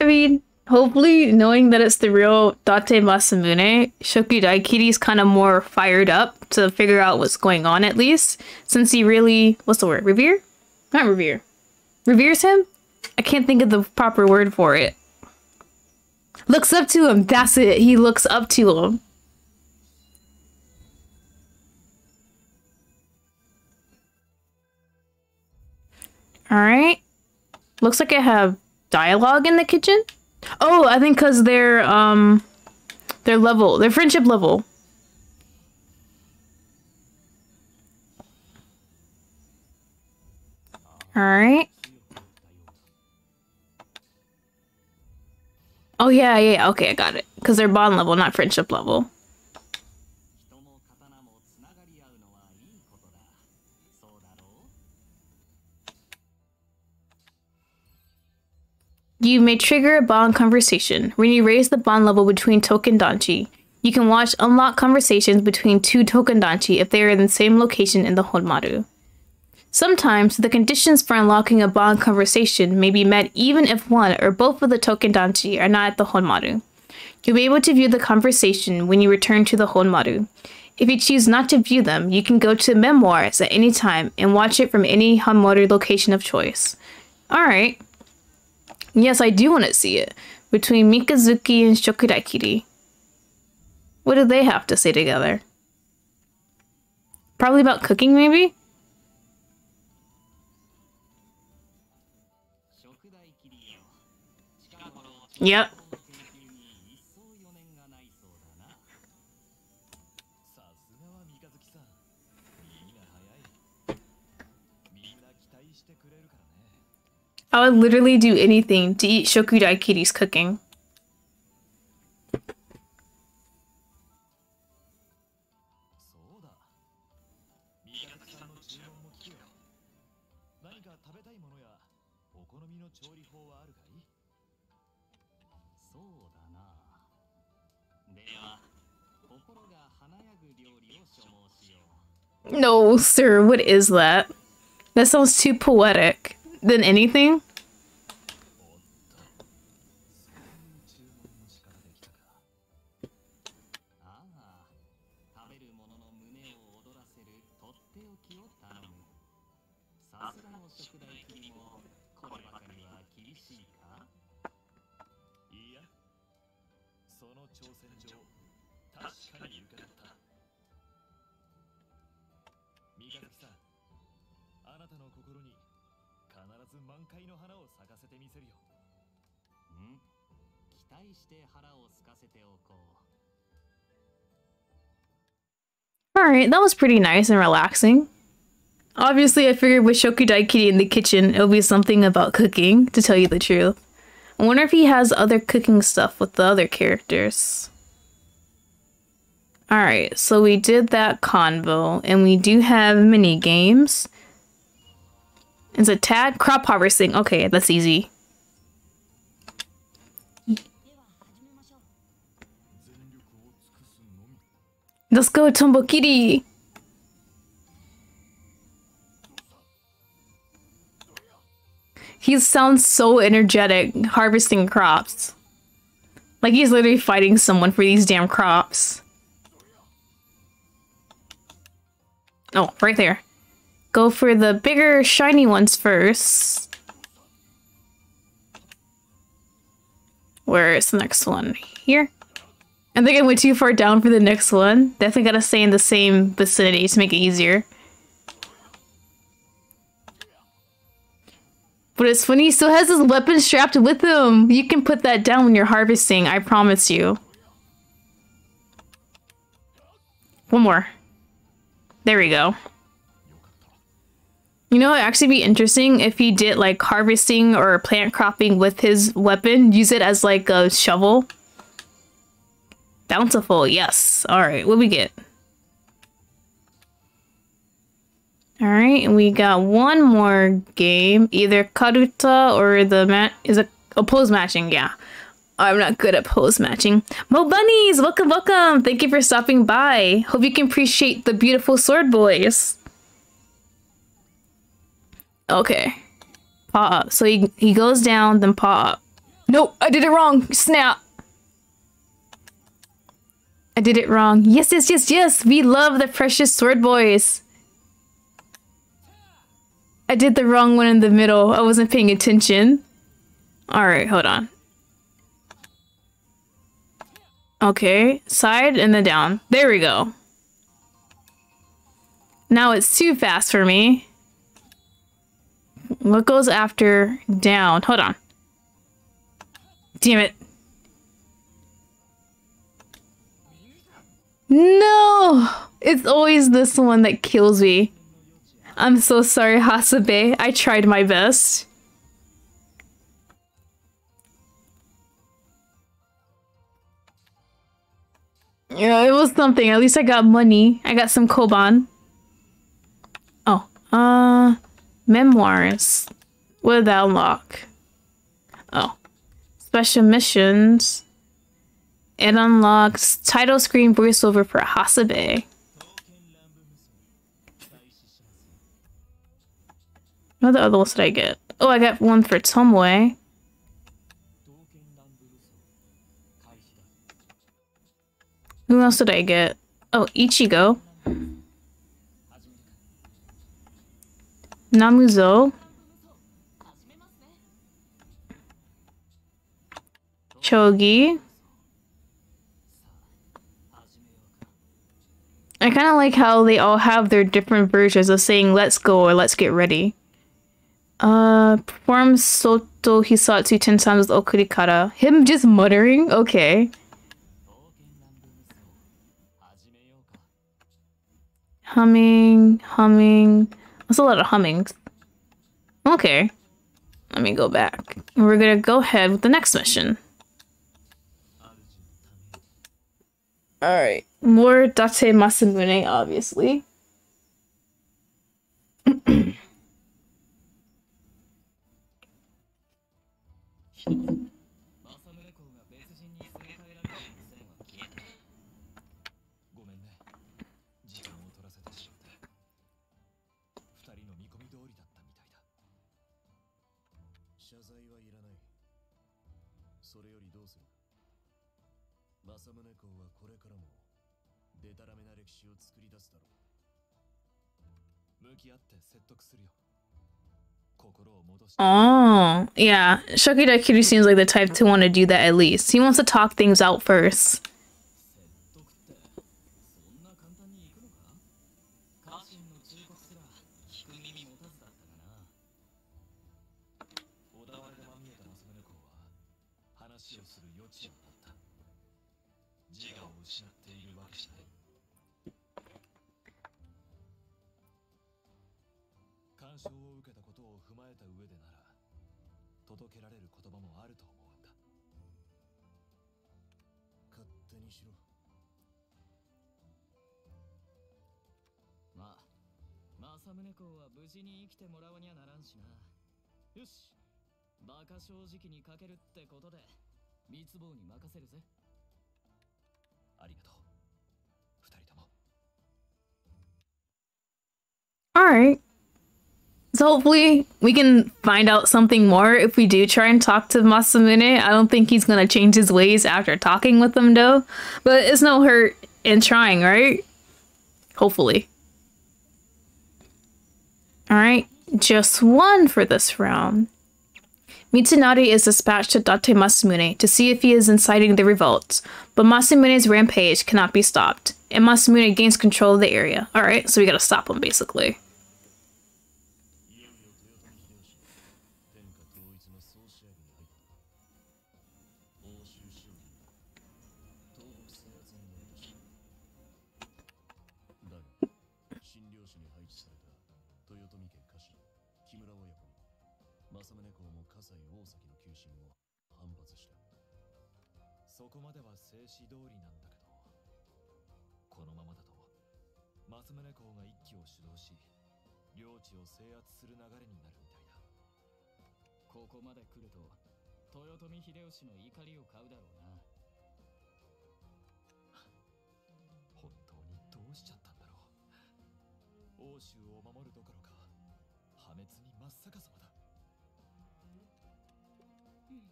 Mean, hopefully, knowing that it's the real Date Masamune, Shokudaikiri's kind of more fired up to figure out what's going on at least, since he really, what's the word, revere? Not revere. Reveres him? I can't think of the proper word for it. Looks up to him, that's it, he looks up to him. Alright. Looks like I have dialogue in the kitchen? Oh, I think because they're um their level, their friendship level. All right. Oh yeah, yeah. Okay, I got it. Because they're bond level, not friendship level. You may trigger a bond conversation when you raise the bond level between touken danshi. You can watch unlock conversations between two touken danshi if they are in the same location in the Honmaru. Sometimes the conditions for unlocking a bond conversation may be met even if one or both of the touken danshi are not at the Honmaru. You'll be able to view the conversation when you return to the Honmaru. If you choose not to view them, you can go to Memoirs at any time and watch it from any Honmaru location of choice. Alright. Yes, I do want to see it. Between Mikazuki and Shokudaikiri. What do they have to say together? Probably about cooking, maybe? Yep. I would literally do anything to eat Shokudaikiri's cooking. No, sir, what is that? That sounds too poetic than anything. っておきを頼むさすがの食代君もこればかりは厳しいか？いや。その挑戦状確かに伺った。三日さんあなたの心に必ず満開の花を咲かせてみせるよ。ん。期待して腹を空かせておこう。Alright, that was pretty nice and relaxing. Obviously, I figured with Shokudaikiri in the kitchen, it'll be something about cooking, to tell you the truth. I wonder if he has other cooking stuff with the other characters. Alright, so we did that convo, and we do have mini games. It's a tag? Crop harvesting. Okay, that's easy. Let's go, Tonbokiri! He sounds so energetic, harvesting crops. Like he's literally fighting someone for these damn crops. Oh, right there. Go for the bigger, shiny ones first. Where is the next one? Here? I think I went too far down for the next one. Definitely gotta stay in the same vicinity to make it easier. But it's funny, he still has his weapon strapped with him. You can put that down when you're harvesting, I promise you. One more. There we go. You know, it'd actually be interesting if he did like harvesting or plant cropping with his weapon, use it as like a shovel. Bountiful, yes. Alright, what we get? Alright, we got one more game. Either Karuta or the mat is a, pose matching, yeah. I'm not good at pose matching. Mo Bunnies, welcome, welcome. Thank you for stopping by. Hope you can appreciate the beautiful sword boys. Okay. Paw up. So he, he goes down, then paw up. Nope, I did it wrong. Snap. I did it wrong. Yes, yes, yes, yes. We love the precious sword boys. I did the wrong one in the middle. I wasn't paying attention. Alright, hold on. Okay, side and then down. There we go. Now it's too fast for me. What goes after down? Hold on. Damn it. No! It's always this one that kills me. I'm so sorry, Hasebe. I tried my best. Yeah, it was something. At least I got money. I got some Koban. Oh, uh, memoirs. What did that unlock? Oh, special missions. It unlocks title screen voiceover for Hasebe. What other ones did I get? Oh, I got one for Tomoe. Who else did I get? Oh, Ichigo. Namazuo. Chogi. I kind of like how they all have their different versions of saying let's go or let's get ready. Uh, perform Soto Hissatsu 10 times with Okurikara. Him just muttering? Okay. Humming, humming. That's a lot of hummings. Okay. Let me go back. We're gonna go ahead with the next mission. Alright. More Date Masamune, obviously. (clears throat) Oh, yeah. Shokudaikiri seems like the type to want to do that at least. He wants to talk things out first. Alright. So hopefully we can find out something more if we do try and talk to Masamune. I don't think he's gonna change his ways after talking with them though. But it's no hurt in trying, right? Hopefully. Alright, just one for this round. Mitsunari is dispatched to Date Masamune to see if he is inciting the revolt, but Masamune's rampage cannot be stopped, and Masamune gains control of the area. Alright, so we gotta stop him basically. の怒りを買うだろうな。本当にどうしちゃったんだろう。欧州を守るどころか破滅に真っ逆さまだ。うん。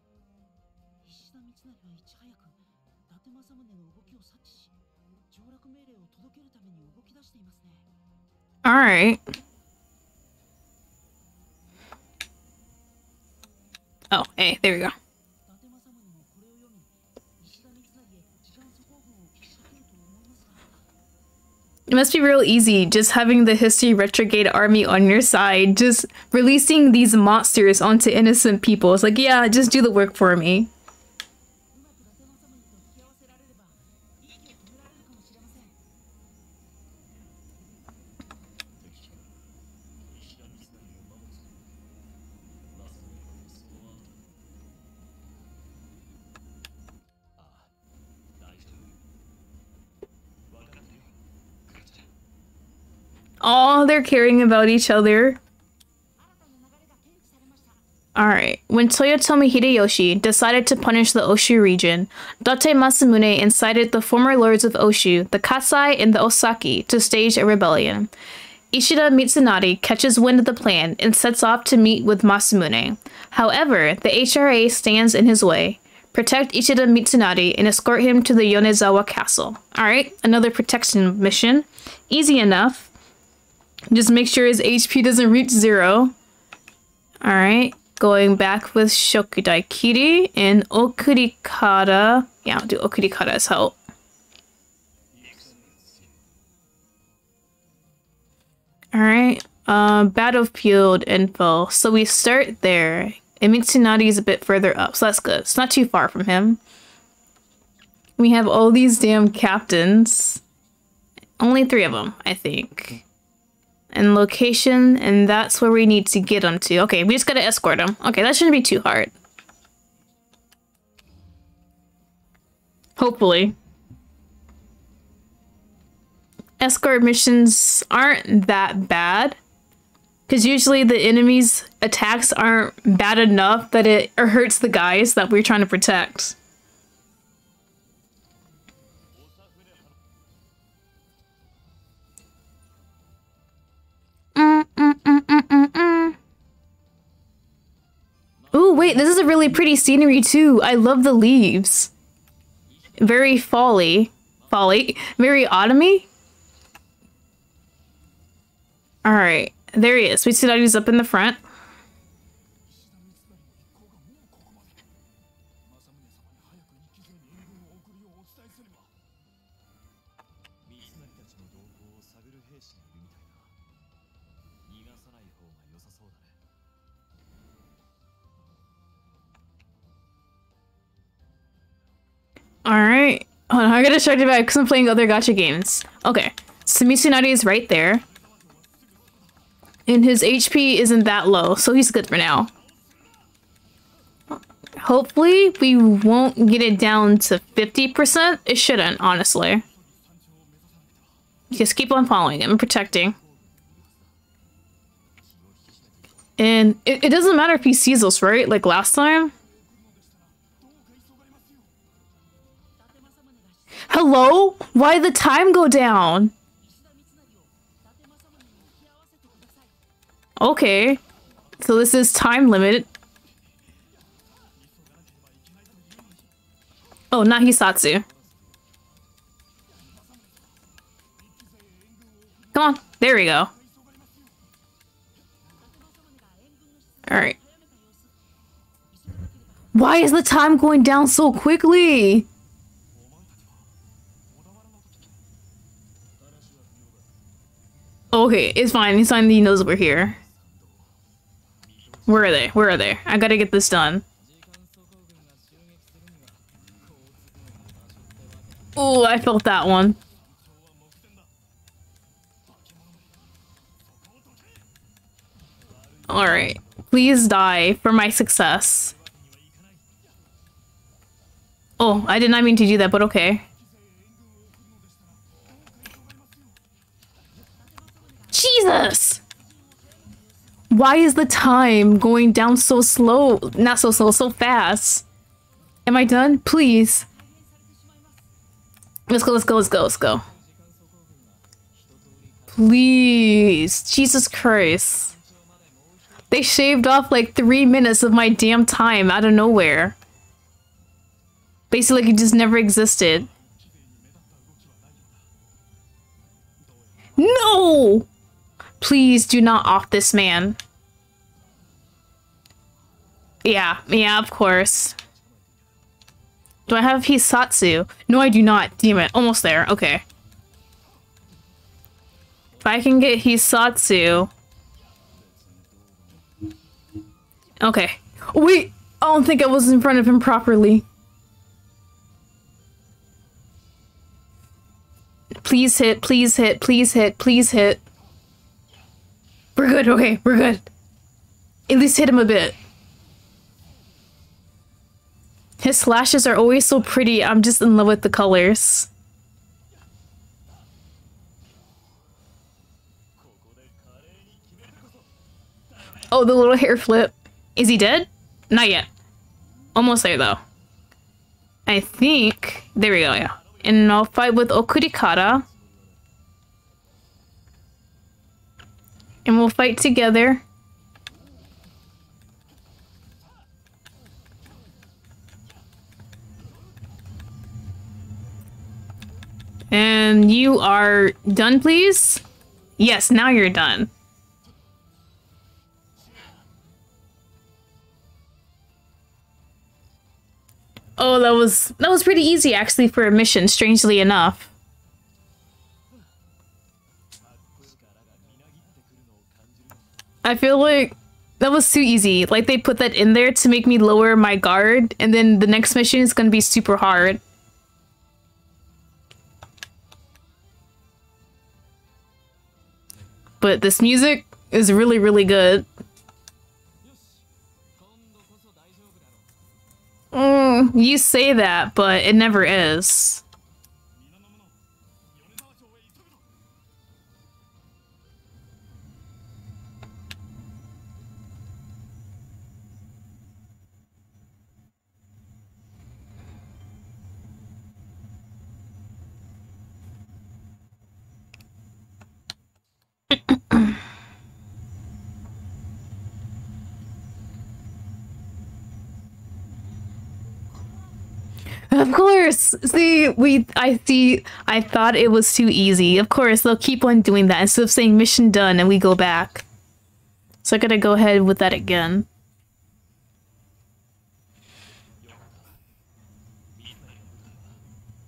石田三成はいち早く伊達政宗の動きを察知し上洛命令を届けるために動き出していますね。All right. Oh, hey, there we go. It must be real easy just having the History Retrograde army on your side, just releasing these monsters onto innocent people. It's like, yeah, just do the work for me. Oh, they're caring about each other. Alright, when Toyotomi Hideyoshi decided to punish the Oshu region, Date Masamune incited the former lords of Oshu, the Kasai and the Osaki, to stage a rebellion. Ishida Mitsunari catches wind of the plan and sets off to meet with Masamune. However, the HRA stands in his way. Protect Ishida Mitsunari and escort him to the Yonezawa castle. Alright, another protection mission. Easy enough. Just make sure his HP doesn't reach zero. Alright, going back with Shokudaikiri and Okurikara. Yeah, I'll do Okurikara as help. Alright. Uh, battlefield info. So we start there. And Mitsunari is a bit further up, so that's good. It's not too far from him. We have all these damn captains. Only three of them, I think. And location, and that's where we need to get them to. Okay, we just gotta escort them. Okay, that shouldn't be too hard. Hopefully. Escort missions aren't that bad. Because usually the enemy's attacks aren't bad enough that it hurts the guys that we're trying to protect. Mm, mm, mm, Ooh, wait, this is a really pretty scenery too. I love the leaves. Very folly. Folly. Very autumny. Alright. There he is. We see that he's up in the front. Alright. I gotta check it back because I'm playing other gacha games. Okay. So Mitsunari is right there. And his HP isn't that low, so he's good for now. Hopefully, we won't get it down to 50%. It shouldn't, honestly. Just keep on following him and protecting. And it, it doesn't matter if he sees us, right? Like last time. Hello? Why the time go down? Okay. So this is time limit. Oh, not Hissatsu. Come on. There we go. Alright. Why is the time going down so quickly? Okay, it's fine. It's fine he knows we're here. Where are they? Where are they? I gotta get this done. Oh, I felt that one. Alright. Please die for my success. Oh, I did not mean to do that, but okay. Jesus! Why is the time going down so slow? Not so slow, so fast. Am I done? Please. Let's go, let's go, let's go, let's go. Please. Jesus Christ. They shaved off like three minutes of my damn time out of nowhere. Basically, like it just never existed. No! Please do not off this man. Yeah, yeah, of course. Do I have Hissatsu? No, I do not. Damn it. Almost there. Okay. If I can get Hissatsu... Okay. Wait! I don't think I was in front of him properly. Please hit, please hit, please hit, please hit. We're good, okay, we're good. At least hit him a bit. His slashes are always so pretty. I'm just in love with the colors. Oh, the little hair flip. Is he dead? Not yet. Almost there, though. I think... There we go, yeah. And I'll fight with Okurikara. And we'll fight together. And you are done, please? Yes, now you're done. Oh, that was that was pretty easy actually for a mission, strangely enough. I feel like that was too easy. Like they put that in there to make me lower my guard, and then the next mission is gonna be super hard. But this music is really, really good. Mm, you say that, but it never is. (coughs) Of course. See, we I see I thought it was too easy. Of course, they'll keep on doing that instead of saying mission done and we go back. So I gotta go ahead with that again.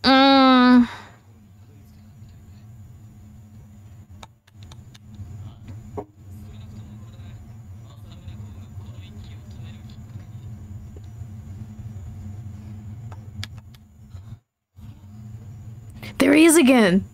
Mm. There he is again.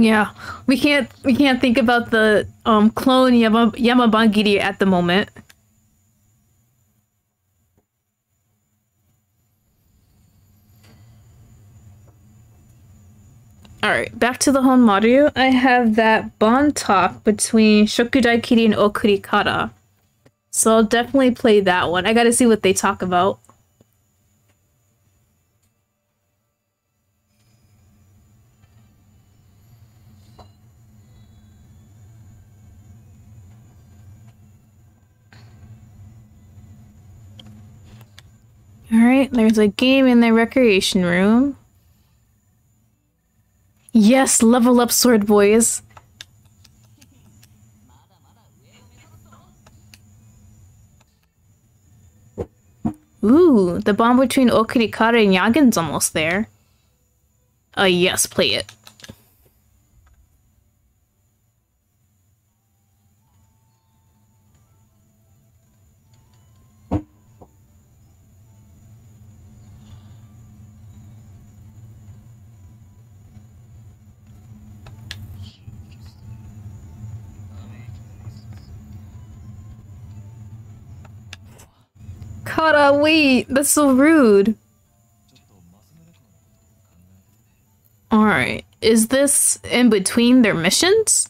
Yeah, we can't we can't think about the um clone Yama Yamanbagiri at the moment. Alright, back to the Honmaru. I have that bond talk between Shokudaikiri and Okurikara. So I'll definitely play that one. I gotta see what they talk about. Alright, there's a game in the recreation room. Yes, level up sword boys. Ooh, the bond between Okurikara and Yagen's almost there. Uh, yes, play it. Kara, wait, that's so rude. Alright, is this in between their missions?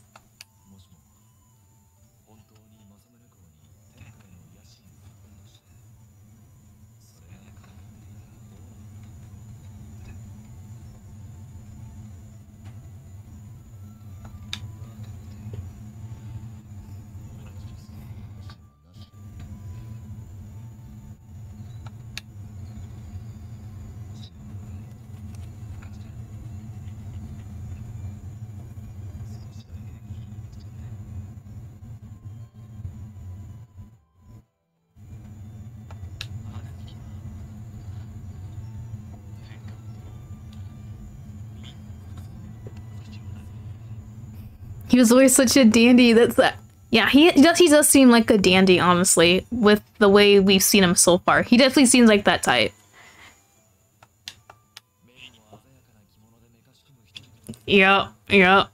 He was always such a dandy. That's that. Yeah, he does. He does seem like a dandy, honestly, with the way we've seen him so far. He definitely seems like that type. Yep, yep.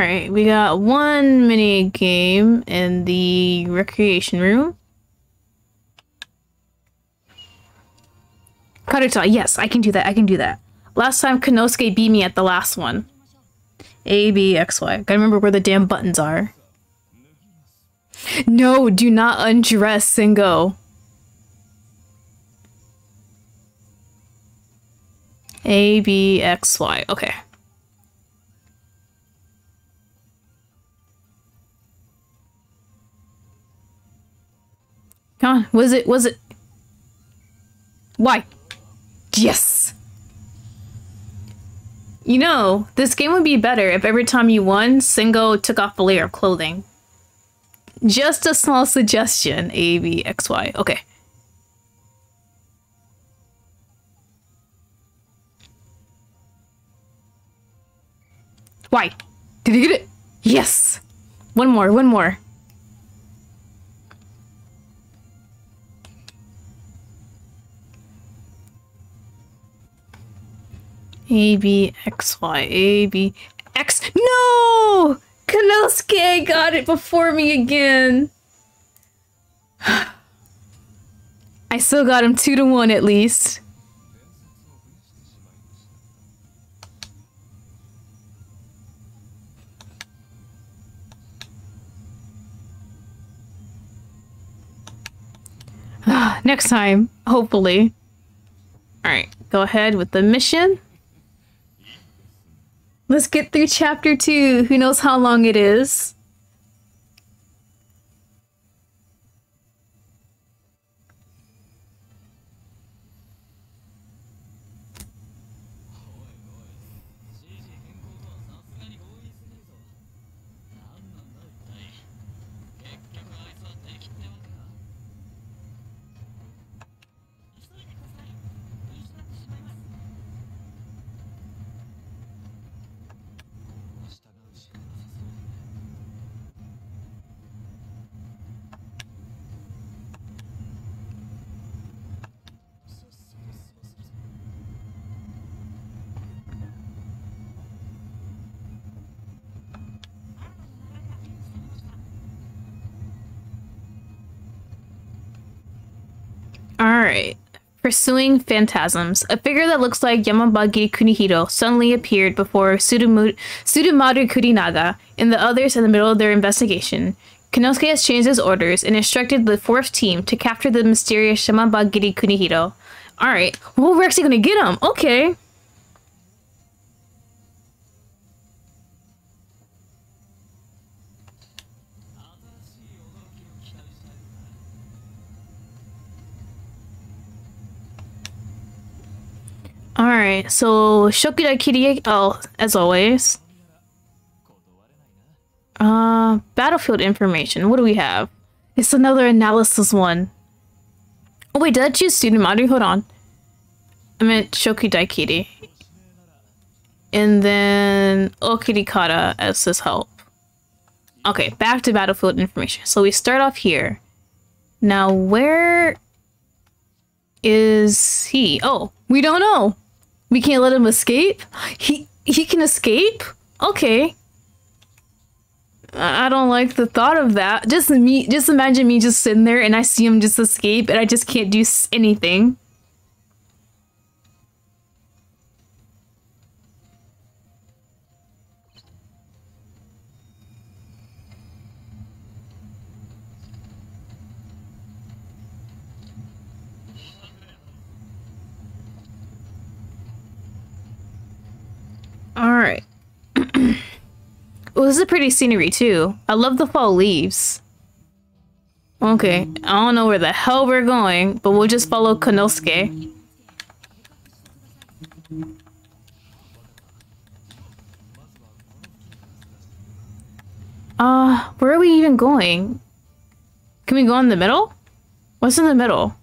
Alright, we got one mini game in the recreation room. Karuta, yes, I can do that, I can do that. Last time Konnosuke beat me at the last one. A, B, X, Y. Gotta remember where the damn buttons are. No, do not undress Sengo. A, B, X, Y. Okay. Come on, was it, was it? Why? Yes! You know, this game would be better if every time you won, Sengo took off a layer of clothing. Just a small suggestion, A, B, X, Y. Okay. Why? Did you get it? Yes! One more, one more. A, B, X, Y, A, B, X. No! Konnosuke got it before me again. (sighs) I still got him two to one at least. (sighs) Next time, hopefully. Alright, go ahead with the mission. Let's get through chapter two. Who knows how long it is? Alright. Pursuing phantasms. A figure that looks like Yamanbagiri Kunihiro suddenly appeared before Sudumu- Tsurumaru Kuninaga and the others in the middle of their investigation. Konnosuke has changed his orders and instructed the fourth team to capture the mysterious Yamanbagiri Kunihiro. Alright. Well, we're actually gonna get him. Okay. Alright, so Shokudai oh, as always. Uh, battlefield information. What do we have? It's another analysis one. Oh wait, did I choose Tsurumaru? Hold on. I meant Shokudaikiri. And then Okurikara as his help. Okay, back to battlefield information. So we start off here. Now, where is he? Oh, we don't know. We can't let him escape? He he can escape? Okay. I don't like the thought of that. Just me just imagine me just sitting there and I see him just escape and I just can't do anything. Alright. (clears throat) well, this is a pretty scenery too. I love the fall leaves. Okay, I don't know where the hell we're going, but we'll just follow Konnosuke. Uh, where are we even going? Can we go in the middle? What's in the middle?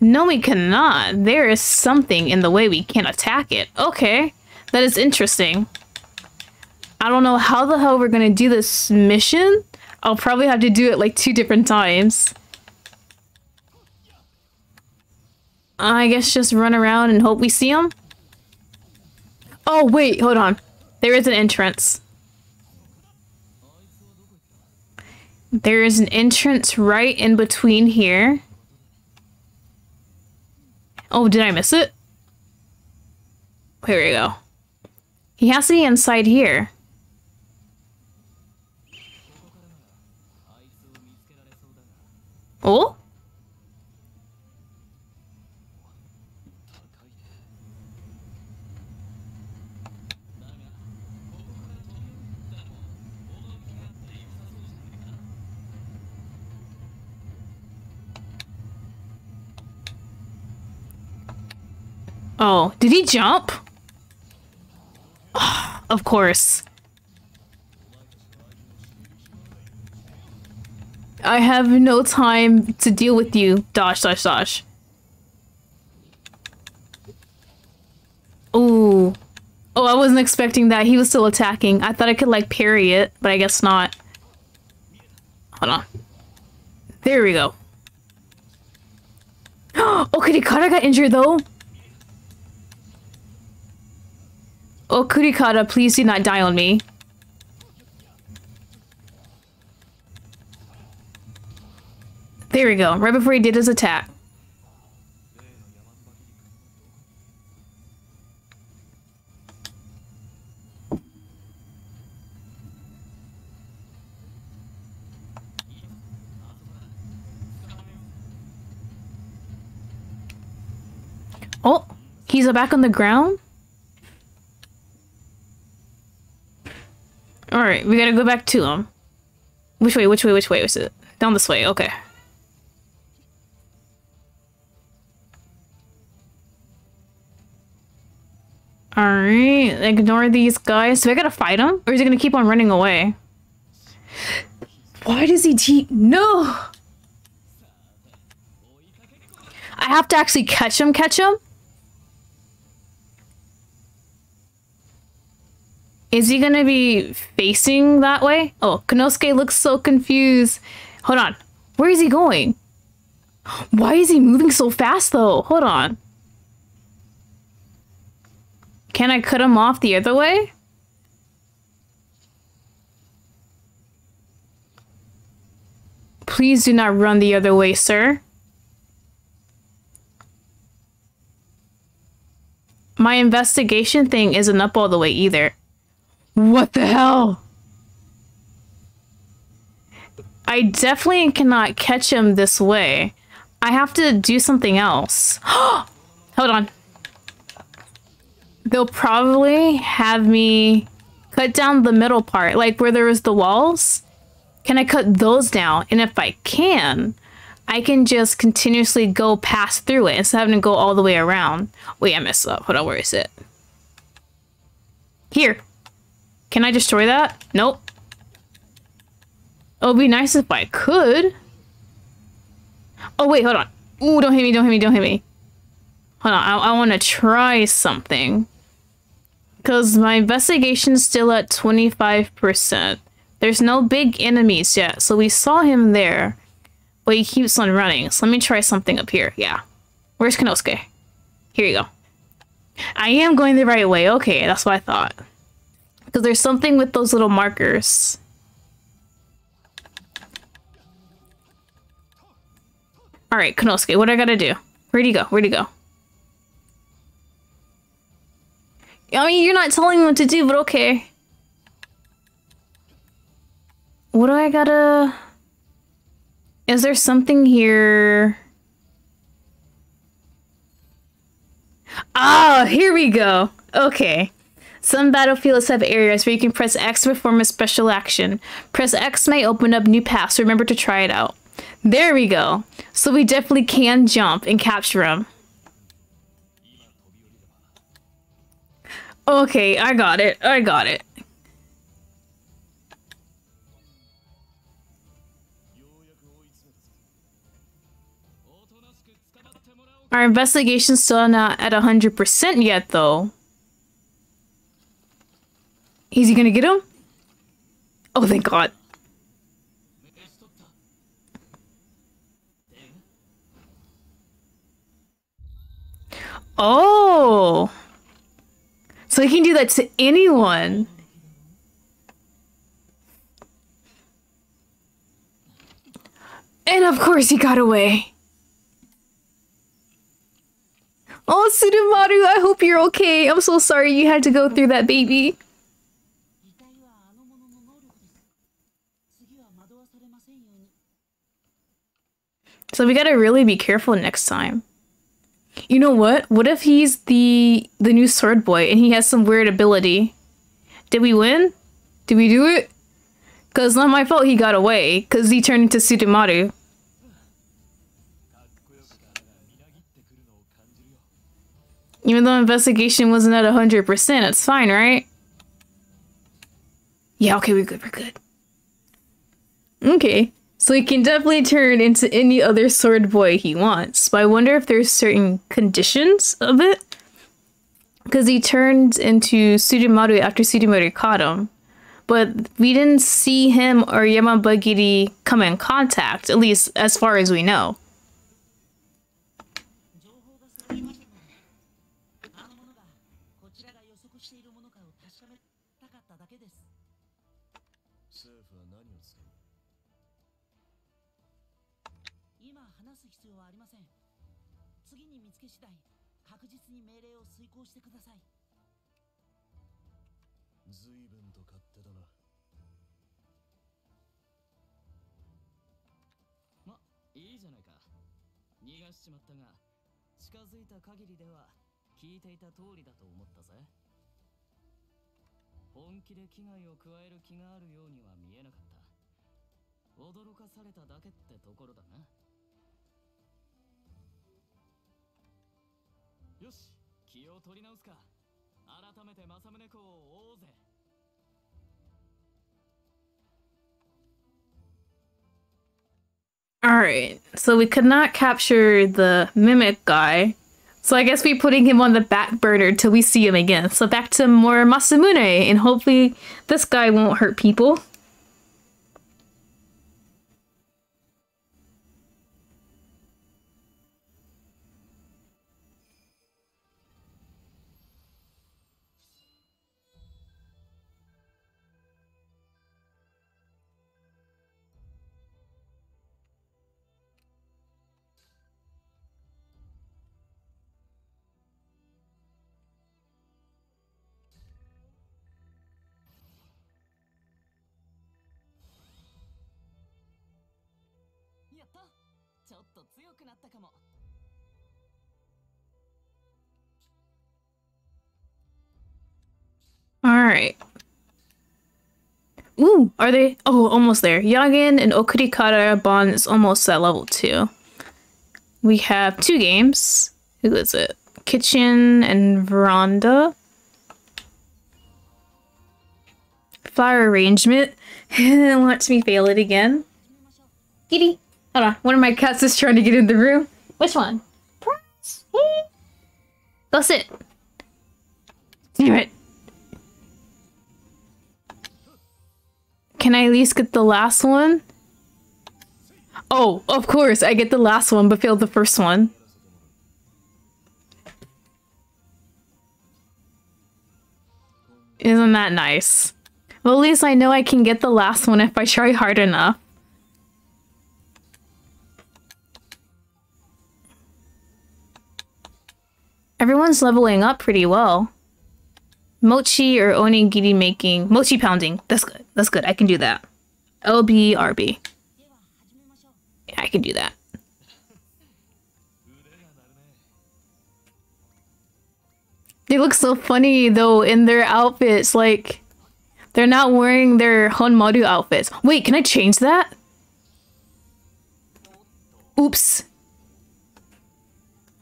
No, we cannot. There is something in the way we can't attack it. Okay. That is interesting. I don't know how the hell we're gonna do this mission. I'll probably have to do it like two different times. I guess just run around and hope we see him. Oh, wait, hold on. There is an entrance. There is an entrance right in between here. Oh, did I miss it? Here we go. He has to be inside here. Oh? Oh, did he jump? (sighs) of course. I have no time to deal with you, dash dash dash. Ooh. Oh, I wasn't expecting that. He was still attacking. I thought I could, like, parry it, but I guess not. Hold on. There we go. (gasps) oh, Kurikara got injured, though. Oh, Kurikara, please do not die on me. There we go, right before he did his attack. Oh, he's back on the ground? Alright, we gotta go back to him. Which way, which way, which way is it? Down this way, okay. Alright, ignore these guys. Do I gotta fight him? Or is he gonna keep on running away? Why does he te- No! I have to actually catch him, catch him? Is he gonna be facing that way? Oh, Konnosuke looks so confused. Hold on. Where is he going? (gasps) Why is he moving so fast though? Hold on. Can I cut him off the other way? Please do not run the other way, sir. My investigation thing isn't up all the way either. What the hell? I definitely cannot catch him this way. I have to do something else. (gasps) Hold on. They'll probably have me cut down the middle part, like where there was the walls. Can I cut those down? And if I can, I can just continuously go past through it instead of having to go all the way around. Wait, I messed up. Hold on, where is it? Here. Can I destroy that? Nope. It would be nice if I could. Oh, wait, hold on. Ooh, don't hit me, don't hit me, don't hit me. Hold on, I, I want to try something. Because my investigation is still at 25%. There's no big enemies yet, so we saw him there. But he keeps on running, so let me try something up here. Yeah. Where's Konnosuke? Here you go. I am going the right way. Okay, that's what I thought. Because there's something with those little markers. Alright, Konnosuke, what do I gotta do? Where'd you go? Where'd you go? I mean, you're not telling me what to do, but okay. What do I gotta... Is there something here? Ah, oh, here we go. Okay. Some battlefields have areas where you can press X to perform a special action. Press X may open up new paths. Remember to try it out. There we go. So we definitely can jump and capture him. Okay, I got it. I got it. Our investigation's still not at 100% yet, though. Is he gonna get him? Oh, thank God. Oh. So he can do that to anyone. And of course he got away. Oh, Tsurumaru, I hope you're okay. I'm so sorry you had to go through that, baby. So we gotta really be careful next time. You know what? What if he's the the new sword boy and he has some weird ability? Did we win? Did we do it? Cause not my fault he got away. Cause he turned into Tsurumaru. Even though investigation wasn't at 100%, it's fine, right? Yeah, okay, we're good, we're good. Okay. So he can definitely turn into any other sword boy he wants. But I wonder if there's certain conditions of it. Because he turned into Tsurumaru after Tsurumaru caught him. But we didn't see him or Yamanbagiri come in contact, at least as far as we know. してください。随分と勝手だな。まいいじゃないか。逃がしちまったが近づいた限りでは聞いていた通りだと思ったぜ。本気で危害を加える気があるようには見えなかった。驚かされただけってところだな。よし。Alright, so we could not capture the mimic guy. So I guess we're putting him on the back burner till we see him again. So back to more Masamune, and hopefully this guy won't hurt people. Alright. Ooh, are they? Oh, almost there. Yagen and Okurikara Bond is almost at level 2. We have two games. Who is it? Kitchen and Veranda. Flower arrangement. (laughs) Watch me fail it again. Kitty. Hold on. One of my cats is trying to get in the room. Which one? Go sit. Damn it. Can I at least get the last one? Oh, of course, I get the last one, but fail the first one. Isn't that nice? Well, at least I know I can get the last one if I try hard enough. Everyone's leveling up pretty well. Mochi or onigiri making. Mochi pounding. That's good. That's good. I can do that. LB, RB. Yeah, I can do that. They look so funny though in their outfits. Like, they're not wearing their Honmaru outfits. Wait, can I change that? Oops.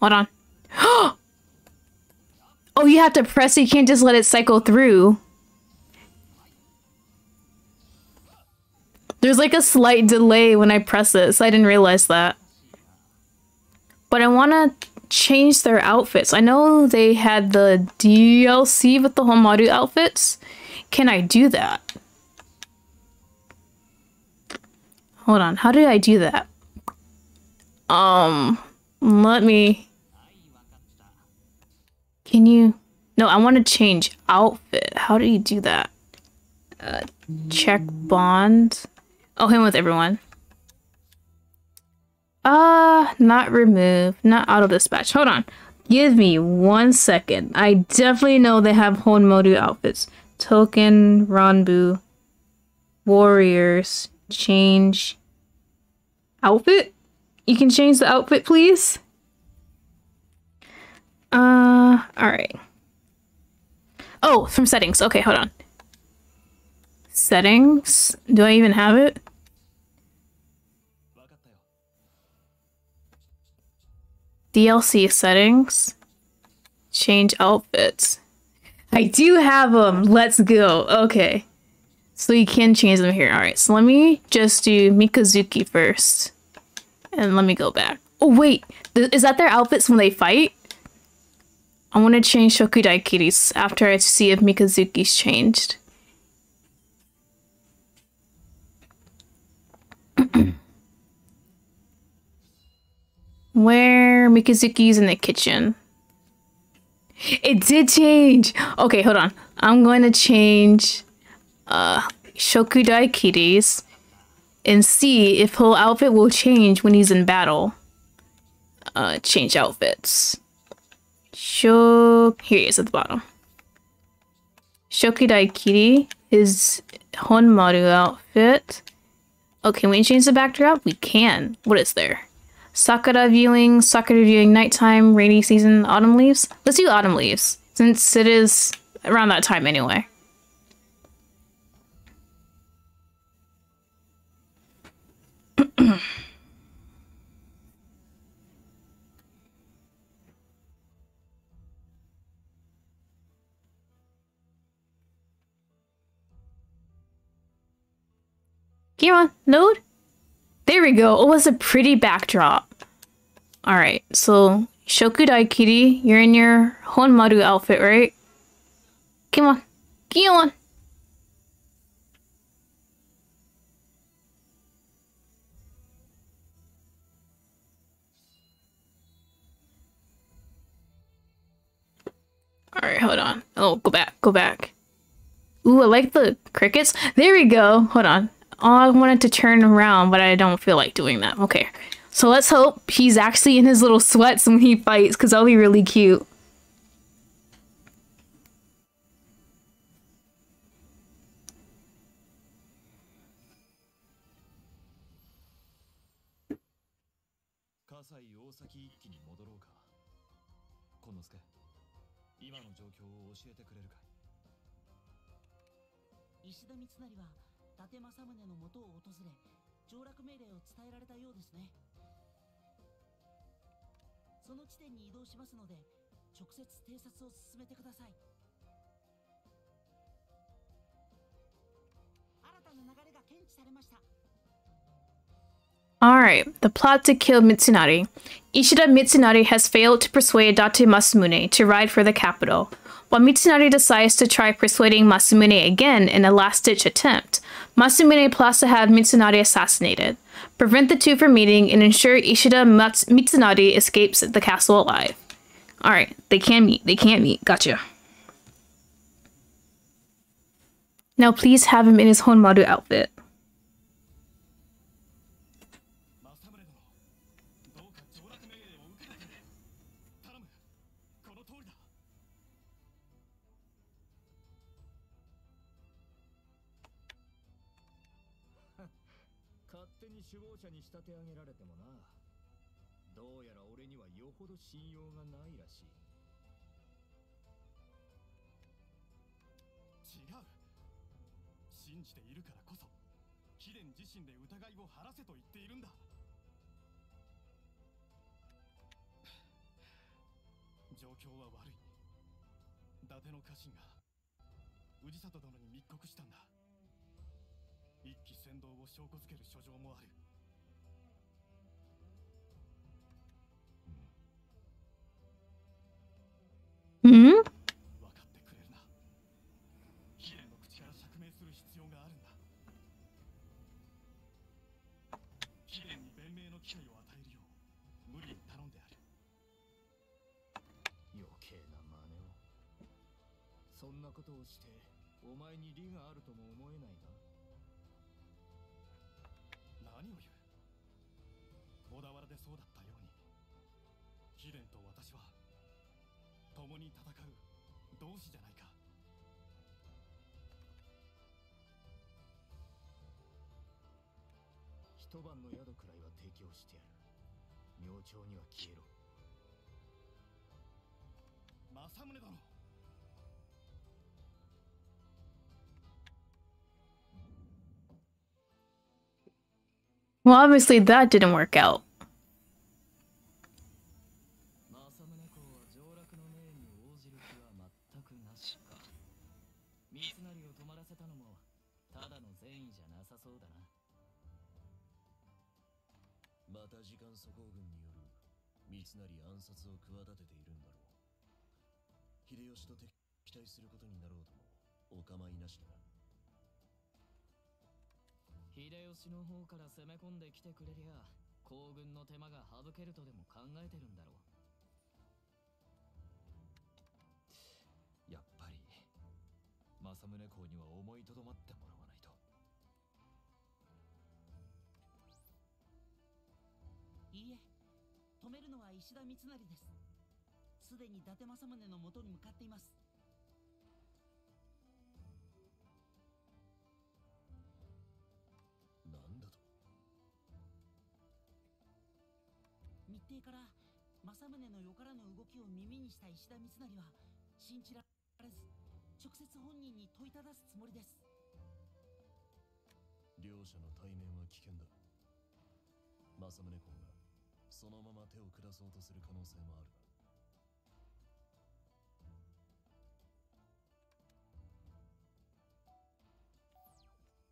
Hold on. (gasps) Oh, Oh, you have to press it. You can't just let it cycle through. There's like a slight delay when I press it, so I didn't realize that. But I want to change their outfits. I know they had the DLC with the Honmaru outfits. Can I do that? Hold on, how did I do that? Um, let me... Can you? No, I want to change outfit. How do you do that? Uh, check bond. Oh, him with everyone. Ah, uh, not remove, not auto dispatch. Hold on. Give me one second. I definitely know they have Honmaru outfits. Touken, Ranbu, Warriors, change outfit? You can change the outfit, please? Uh, alright. Oh, from settings. Okay, hold on. Settings? Do I even have it? DLC settings. Change outfits. I do have them. Let's go. Okay. So you can change them here. Alright, so let me just do Mikazuki first. And let me go back. Oh, wait. Th is that their outfits when they fight? I want to change Shokudaikiris after I see if Mikazuki's changed. (clears throat) Where Mikazuki's in the kitchen. It did change. Okay, hold on. I'm going to change uh, Shokudaikiris and see if whole outfit will change when he's in battle. Uh, change outfits. Shok... Here he is at the bottom. Shokudaikiris is Honmaru outfit. Oh, can we change the backdrop? We can. What is there? Sakura viewing, Sakura viewing nighttime, rainy season, autumn leaves. Let's do autumn leaves, since it is around that time anyway. (clears throat) Come on, load. There we go. It was a pretty backdrop. Alright, so Shokudaikiri, you're in your Honmaru outfit, right? Come on. Come on. Alright, hold on. Oh, go back, go back. Ooh, I like the crickets. There we go. Hold on. Oh, I wanted to turn around, but I don't feel like doing that. Okay. So let's hope he's actually in his little sweats when he fights, because that'll be really cute. Alright, the plot to kill Mitsunari. Ishida Mitsunari has failed to persuade Date Masamune to ride for the capital. While Mitsunari decides to try persuading Masamune again in a last-ditch attempt, Masamune plots to have Mitsunari assassinated, prevent the two from meeting, and ensure Ishida Mitsunari escapes the castle alive. Alright, they can meet. They can't meet. Gotcha. Now please have him in his Honmaru outfit. 首謀者に仕立て上げられてもな。どうやら俺にはよほど信用がないらしい。違う。信じているからこそ貴殿自身で疑いを晴らせと言っているんだ。状況は悪い。伊達の家臣が氏里殿に密告したんだ。一騎先導を証拠づける書状もある。そんなことをしてお前に利があるとも思えないな。何を言う。小田原でそうだったように貴殿と私は共に戦う同志じゃないか。一晩の宿くらいは提供してやる。明朝には消えろ。政宗殿 Well, obviously that didn't work out. 秀吉の方から攻め込んできてくれりゃ行軍の手間が省けるとでも考えてるんだろう。やっぱり政宗公には思いとどまってもらわないと。いいえ止めるのは石田三成です。すでに伊達政宗のもとに向かっています。密偵から政宗のよからぬ動きを耳にした石田三成は信じられず直接本人に問いただすつもりです。両者の対面は危険だ。政宗公がそのまま手を下そうとする可能性もある。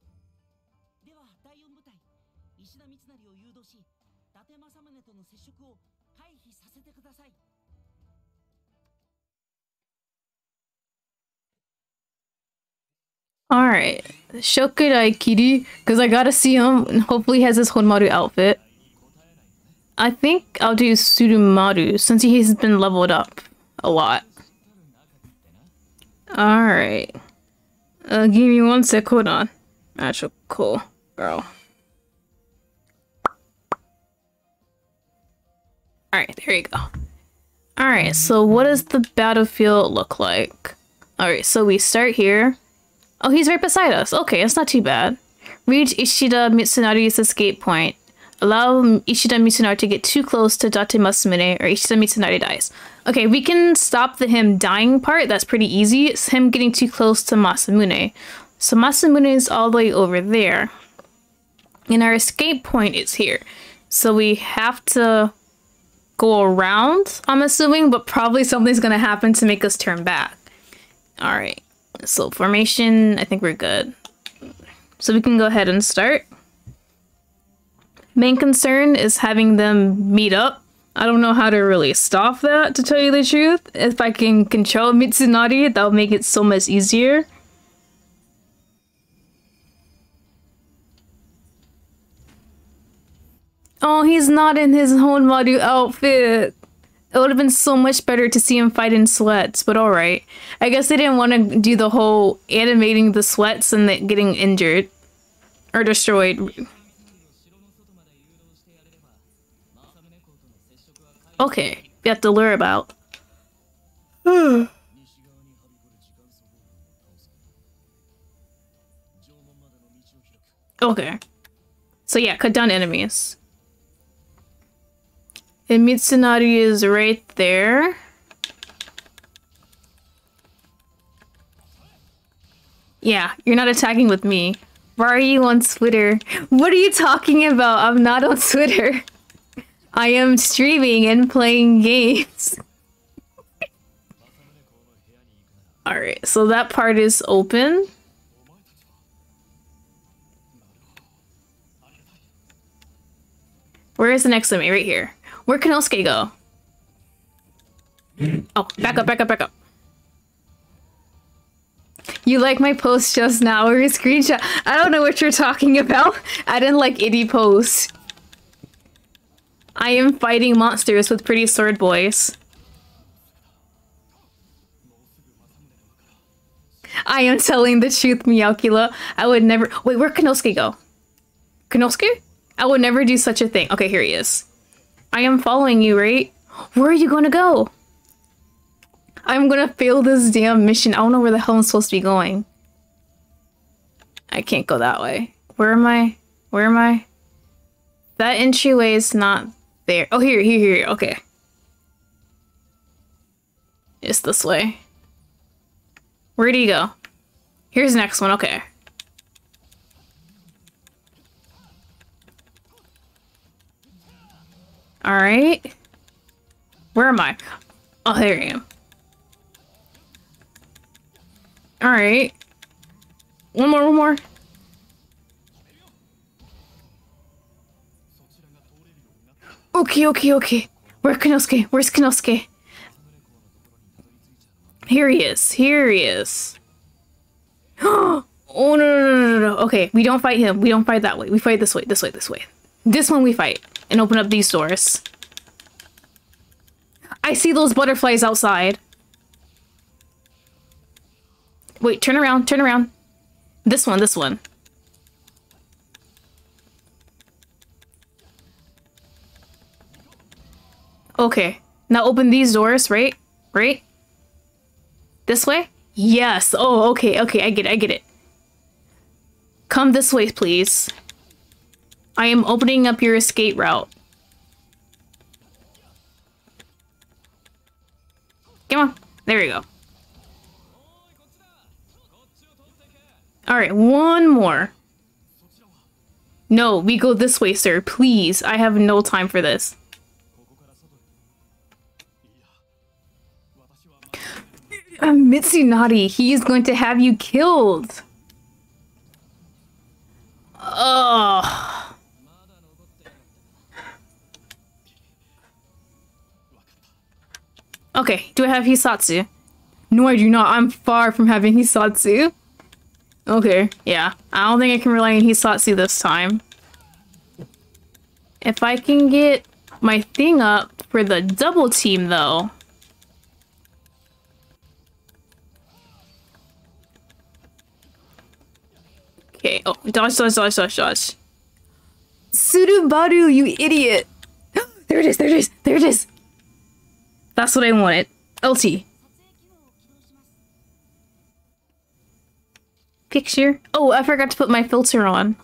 なでは第4部隊石田三成を誘導し伊達政宗との接触を回避させてください Alright, Shokudaikiri, because I gotta see him. Hopefully, he has his Honmaru outfit. I think I'll do Tsurumaru since he's been leveled up a lot. Alright. Uh, give me one sec, hold on. Actual cool girl. Alright, there you go. Alright, so what does the battlefield look like? Alright, so we start here. Oh, he's right beside us. Okay, it's not too bad. Reach Ishida Mitsunari's escape point. Allow Ishida Mitsunari to get too close to Date Masamune or Ishida Mitsunari dies. Okay, we can stop the him dying part. That's pretty easy. It's him getting too close to Masamune. So Masamune is all the way over there. And our escape point is here. So we have to go around, I'm assuming, but probably something's gonna happen to make us turn back. Alright. So formation, I think we're good. So we can go ahead and start. Main concern is having them meet up. I don't know how to really stop that, to tell you the truth. If I can control Mitsunari, that'll make it so much easier. Oh, he's not in his Honmaru outfit. It would have been so much better to see him fight in sweats, but alright. I guess they didn't want to do the whole animating the sweats and the getting injured. Or destroyed. Okay, we have to lure about. (sighs) okay. So yeah, cut down enemies. And Mitsunari is right there. Yeah, you're not attacking with me. Why are you on Twitter? What are you talking about? I'm not on Twitter. (laughs) I am streaming and playing games. (laughs) Alright, so that part is open. Where is the next enemy? Right here. Where can Osuke go? Oh, back up, back up, back up. You like my post just now or your screenshot? I don't know what you're talking about. (laughs) I didn't like any post. I am fighting monsters with pretty sword boys. I am telling the truth, Miyakila. I would never. Wait, where'd Konnosuke go? Konnosuke? I would never do such a thing. Okay, here he is. I am following you, right? Where are you gonna go? I'm gonna fail this damn mission. I don't know where the hell I'm supposed to be going. I can't go that way. Where am I? Where am I? That entryway is not there. Oh, here, here, here. Okay. It's this way. Where do you go? Here's the next one. Okay. All right. Where am I? Oh, there I am. All right. One more, one more. Okay, okay, okay. Where's Konnosuke? Where's Konnosuke? Here he is. Here he is. (gasps) oh no, no no no no Okay, we don't fight him. We don't fight that way. We fight this way. This way. This way. This one we fight and open up these doors. I see those butterflies outside. Wait, turn around. Turn around. This one. This one. Okay. Now open these doors, right? Right? This way? Yes. Oh, okay, okay, I get it, I get it. Come this way, please. I am opening up your escape route. Come on. There you go. Alright, one more. No, we go this way, sir. Please. I have no time for this. Uh, Mitsunari, he is going to have you killed. Ugh. Okay, do I have Hissatsu? No, I do not. I'm far from having Hissatsu. Okay, yeah. I don't think I can rely on Hissatsu this time. If I can get my thing up for the double team, though. Okay. Oh, dodge, dodge, dodge, dodge, dodge. Tsurumaru, you idiot! (gasps) There it is, there it is, there it is! That's what I wanted. LT. Picture. Oh, I forgot to put my filter on.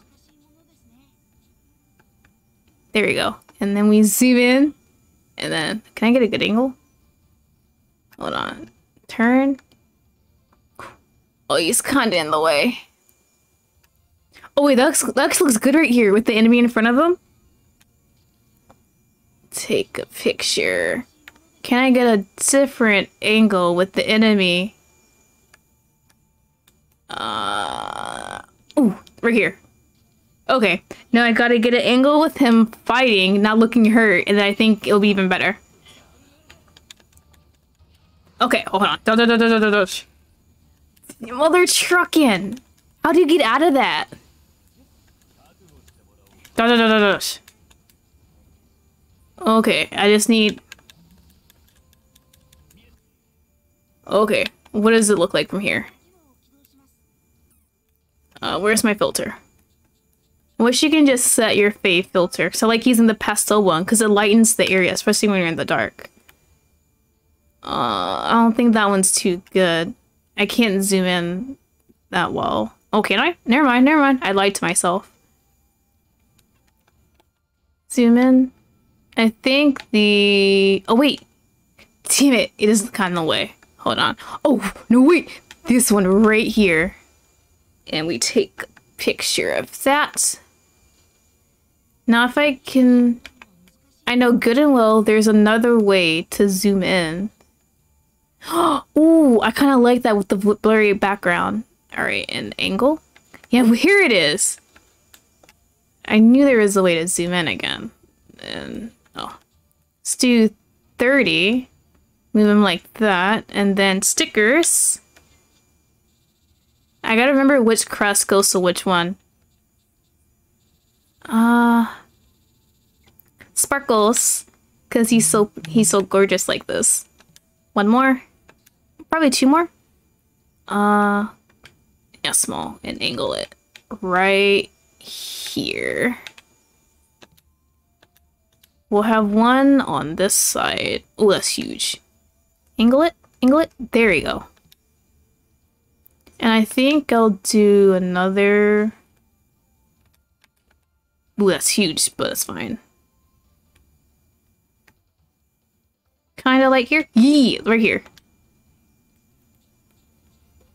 There we go. And then we zoom in. And then, can I get a good angle? Hold on. Turn. Oh, he's kinda in the way. Oh wait, that looks, that looks good right here with the enemy in front of him. Take a picture. Can I get a different angle with the enemy? Uh, ooh, right here. Okay, now I gotta get an angle with him fighting, not looking hurt, and I think it'll be even better. Okay, hold on. They're trucking. How do you get out of that? Okay, I just need... Okay, what does it look like from here? Uh, where's my filter? I wish you can just set your fade filter. So like using the pastel one, because it lightens the area, especially when you're in the dark. Uh, I don't think that one's too good. I can't zoom in that well. Oh, can I? Never mind, never mind. I lied to myself. Zoom in. I think the... Oh, wait. Damn it. It is kind of the way. Hold on. Oh, no, wait. This one right here. And we take a picture of that. Now, if I can... I know good and well there's another way to zoom in. (gasps) Ooh, I kind of like that with the blurry background. All right, and angle. Yeah, well, (laughs) here it is. I knew there was a way to zoom in again. And, oh. Let's do 30. Move them like that. And then stickers. I gotta remember which crust goes to which one. Uh... Sparkles. Because he's so, he's so gorgeous like this. One more. Probably two more. Uh... yeah, small, and angle it right here. We'll have one on this side. Oh, that's huge. Angle it, angle it. There you go. And I think I'll do another. Ooh, that's huge, but it's fine. Kind of like here. Yee, right here.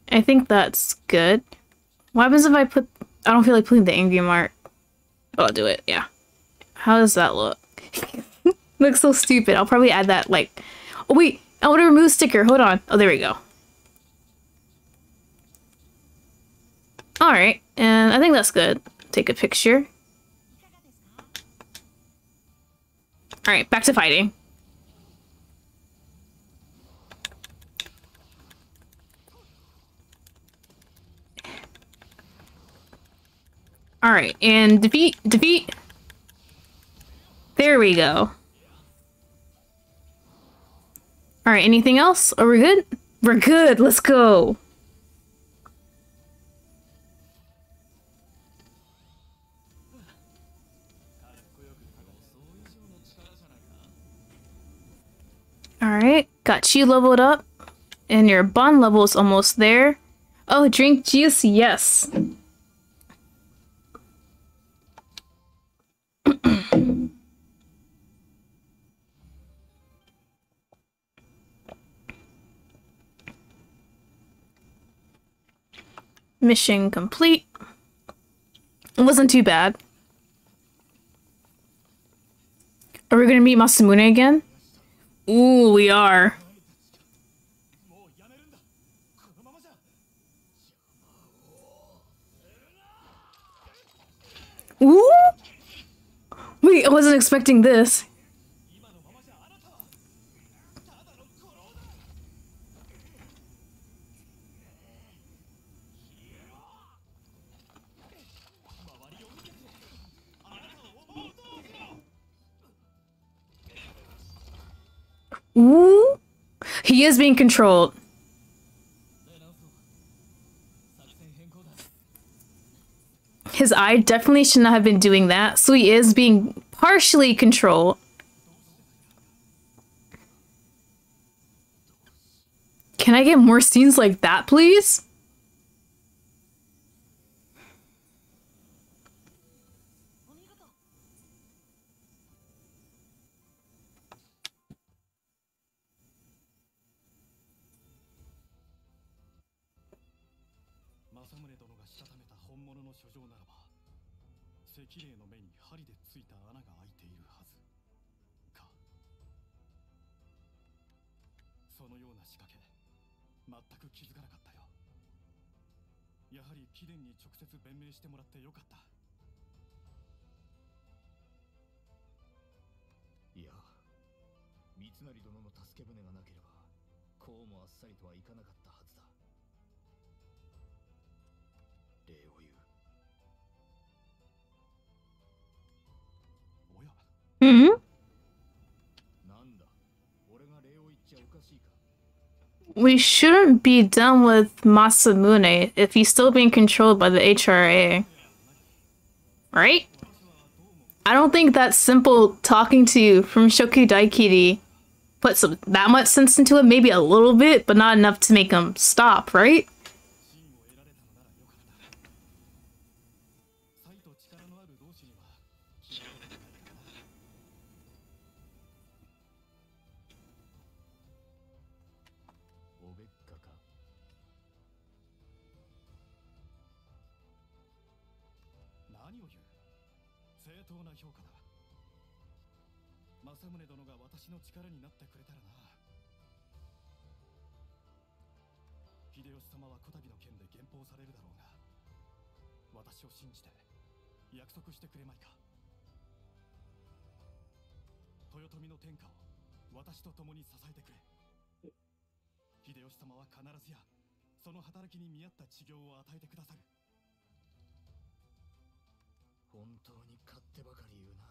I think that's good. What happens if I put... I don't feel like putting the angry mark. Oh, I'll do it, yeah. How does that look? (laughs) Looks so stupid. I'll probably add that, like... Oh, wait! I want to remove sticker. Hold on. Oh, there we go. Alright, and I think that's good. Take a picture. Alright, back to fighting. Alright, and defeat, defeat. There we go. Alright, anything else? Are we good? We're good, let's go. Alright, got you leveled up. And your bond level is almost there. Oh, drink juice, yes. Mission complete. It wasn't too bad. Are we gonna meet Masamune again? Ooh, we are. Ooh! Wait, I wasn't expecting this. Ooh. He is being controlled. His eye definitely should not have been doing that, so he is being partially controlled. Can I get more scenes like that, please? 弁明してもらってよかった。いや三成殿の助け舟がなければこうもあっさりとはいかなかったはずだ。礼を言う。おや。Hmm? We shouldn't be done with Masamune if he's still being controlled by the HRA. Right? I don't think that simple talking to you from Shokudaikiri put some that much sense into it, maybe a little bit, but not enough to make him stop, right? 正当な評価だ。政宗殿が私の力になってくれたらな。秀吉様はこたびの件で減俸されるだろうが私を信じて約束してくれまいか。豊臣の天下を私と共に支えてくれ。秀吉様は必ずやその働きに見合った治療を与えてくださる本当に勝手ばかり言うな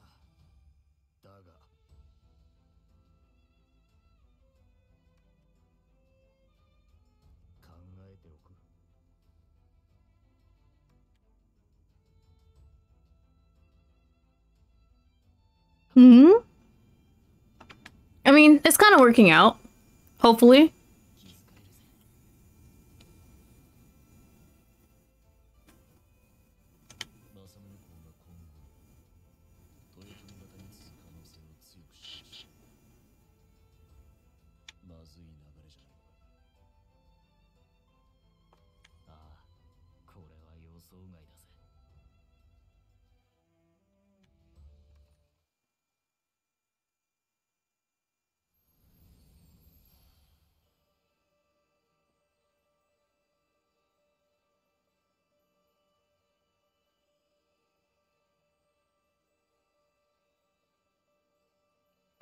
だが考えておく Mm hmm. I mean, it's kind of working out. Hopefully.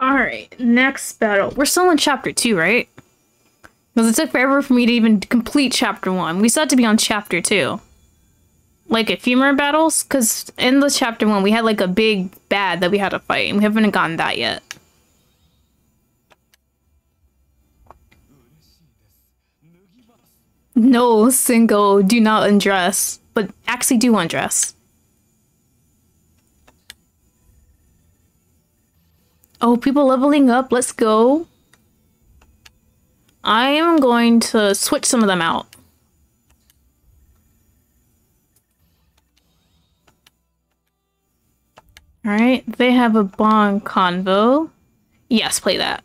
Alright, next battle. We're still in chapter 2, right? Because it took forever for me to even complete chapter 1. We still have to be on chapter 2. Like a few more battles? Because in the chapter 1, we had like a big bad that we had to fight, and we haven't gotten that yet. No, single, do not undress. But actually do undress. Oh, people leveling up. Let's go. I am going to switch some of them out. Alright, they have a bond convo. Yes, play that.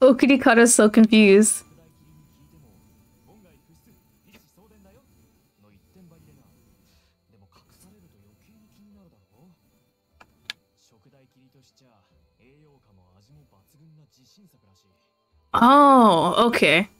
Okurikara's so confused. Oh, 副題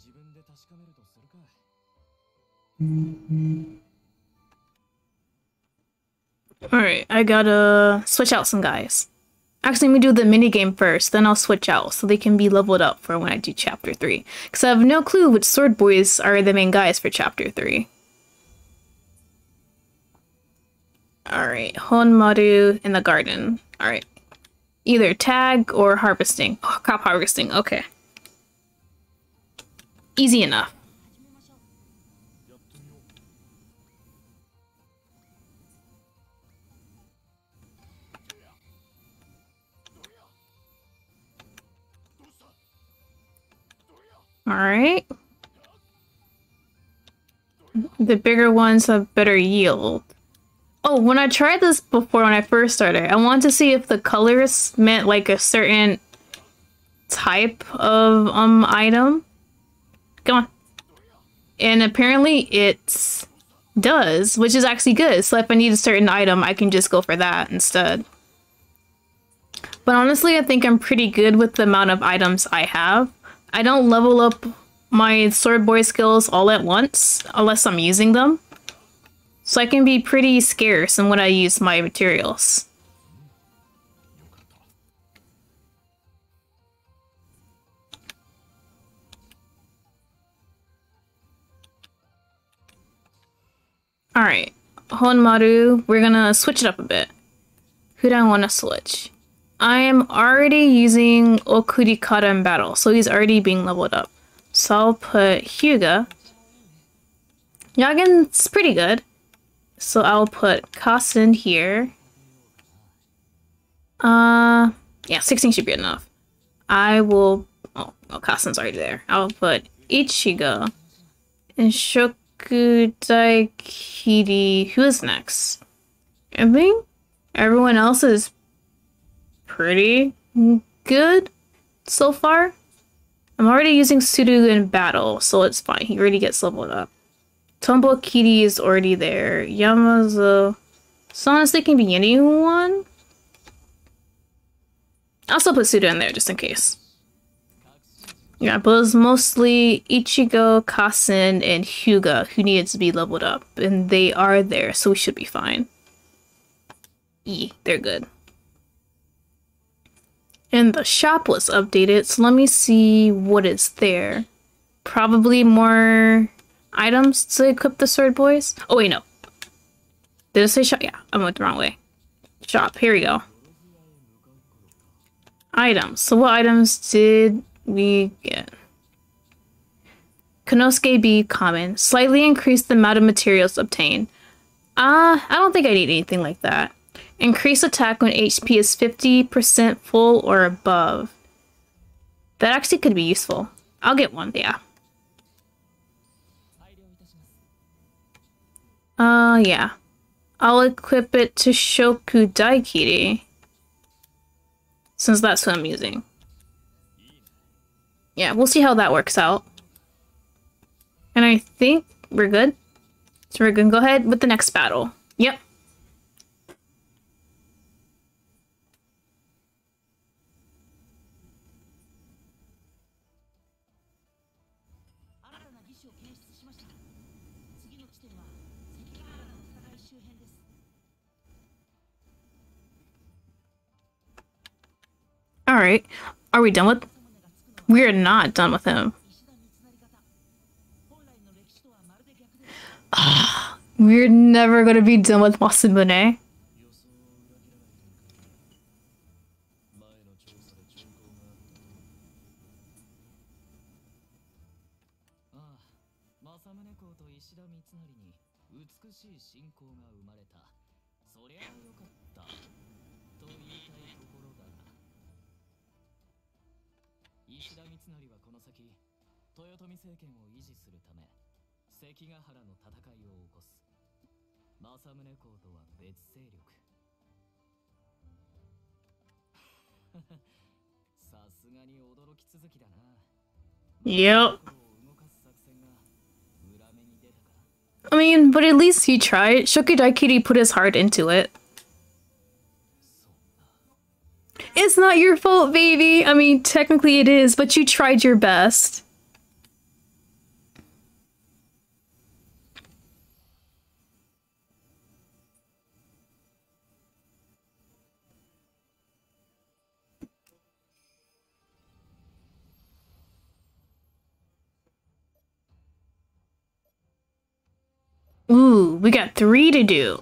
自分で確かめるとするか Alright, I gotta switch out some guys. Actually, let me do the minigame first, then I'll switch out so they can be leveled up for when I do chapter 3. Because I have no clue which sword boys are the main guys for chapter 3. Alright, Honmaru in the garden. Alright. Either tag or harvesting. Oh, crop harvesting, okay. Easy enough. All right. The bigger ones have better yield. Oh, when I tried this before when I first started, I wanted to see if the colors meant like a certain type of um item. Come on. And apparently it does, which is actually good. So if I need a certain item, I can just go for that instead. But honestly, I think I'm pretty good with the amount of items I have. I don't level up my sword boy skills all at once unless I'm using them. So I can be pretty scarce in when I use my materials. Alright, Honmaru, we're gonna switch it up a bit. Who do I want to switch? I am already using Okurikara in battle, so he's already being leveled up. So I'll put Hyuga. Yagen's pretty good. So I'll put Kasen here. Uh, yeah, 16 should be enough. I will. Oh, well, Kasen's already there. I'll put Ichigo and Shok Shokudaikiri. Who is next? I think everyone else is pretty good so far. I'm already using Sudu in battle, so it's fine. He already gets leveled up. Kiri is already there. Yamazo. So honestly, can be anyone. I'll still put Suda in there just in case. Yeah, but it was mostly Ichigo, Kasen, and Hyuga who needed to be leveled up, and they are there, so we should be fine. E, they're good. And the shop was updated, so let me see what is there. Probably more items to equip the sword boys. Oh wait, no. Did it say shop? Yeah, I went the wrong way. Shop, here we go. Items. So what items did we get? Konnosuke B common. Slightly increase the amount of materials obtained. Uh, I don't think I need anything like that. Increase attack when HP is 50% full or above. That actually could be useful. I'll get one, yeah. Uh, yeah. I'll equip it to Shokudaikiri. Since that's what I'm using. Yeah, we'll see how that works out. And I think we're good. So we're gonna go ahead with the next battle. Yep. Alright. Are we done with... We're not done with him. Ah, we're never gonna be done with Masamune. 石田三成はこの先豊臣政権を維持するため関ヶ原の戦いを起こす政宗公とは別勢力さすがに驚き続きだな Yep. I mean, but at least he tried. Shokudaikiri put his heart into it. It's not your fault, baby. I mean, technically it is, but you tried your best. Ooh, we got three to do.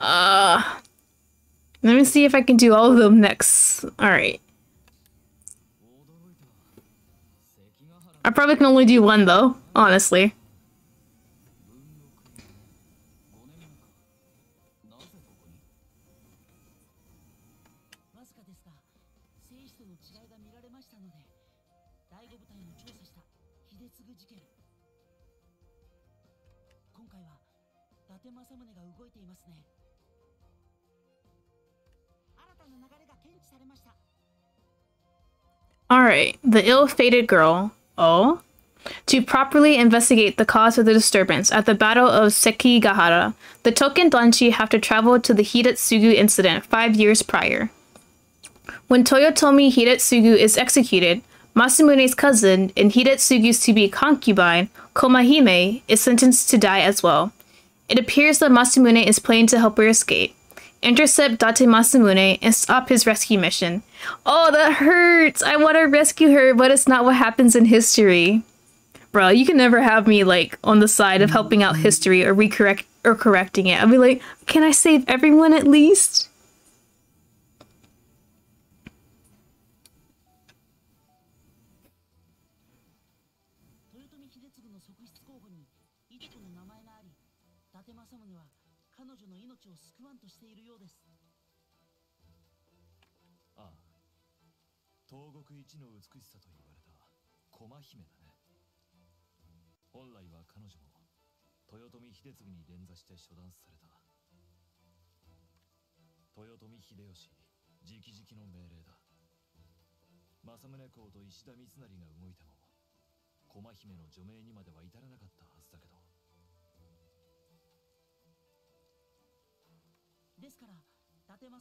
Uh, let me see if I can do all of them next. All right. I probably can only do one though, honestly. Alright, the ill fated girl. Oh? To properly investigate the cause of the disturbance at the Battle of Sekigahara, the Touken Danshi have to travel to the Hidetsugu incident five years prior. When Toyotomi Hidetsugu is executed, Masamune's cousin and Hidetsugu's to be concubine, Komahime, is sentenced to die as well. It appears that Masamune is planning to help her escape. Intercept Date Masamune and stop his rescue mission. Oh, that hurts! I want to rescue her, but it's not what happens in history. Bro, you can never have me like on the side of helping out history or recorrect or correcting it. I'll be like, can I save everyone at least?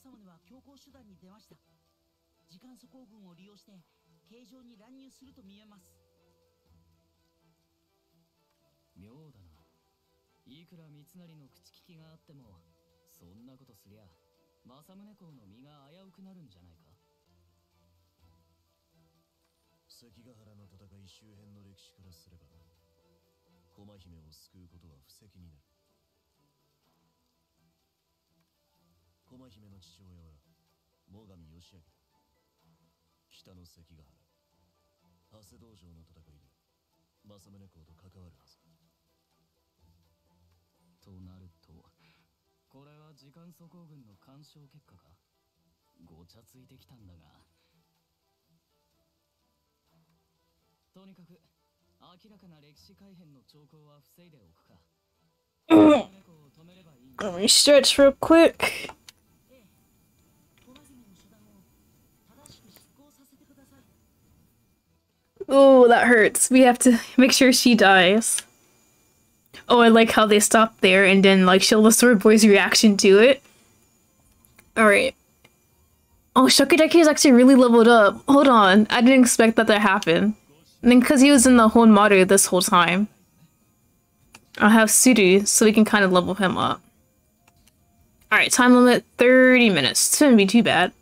伊達政宗は強行手段に出ました。時間素行軍を利用して形状に乱入すると見えます。妙だな。いくら三成の口利きがあってもそんなことすりゃ政宗公の身が危うくなるんじゃないか？関ヶ原の戦い周辺の歴史からすれば駒姫を救うことは布石になる駒姫の父親は最上義明だ。北の関ヶ原長谷道場の戦いで政宗公と関わるはずとなるとこれは時間素行軍の干渉結果か？ごちゃついてきたんだが。とにかく明らかな歴史改変の兆候は防いでおくか。(clears throat) Let me stretch real quick? Oh, that hurts. We have to (laughs) make sure she dies. Oh, I like how they stop there and then like show the sword boy's reaction to it. Alright. Oh, Shokudaki is actually really leveled up. Hold on. I didn't expect that to happen. And then because he was in the Honmaru this whole time. I'll have Tsuru so we can kind of level him up. Alright, time limit 30 minutes. Shouldn't be too bad.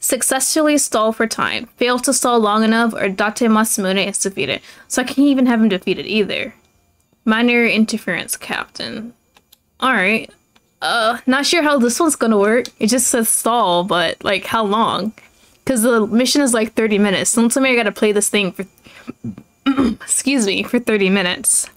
Successfully stall for time. Fail to stall long enough or Date Masamune is defeated. So I can't even have him defeated either. Minor interference captain. Alright. Uh, not sure how this one's gonna work. It just says stall, but like how long? Because the mission is like 30 minutes. Don't tell me I gotta play this thing for (clears throat) excuse me, for 30 minutes.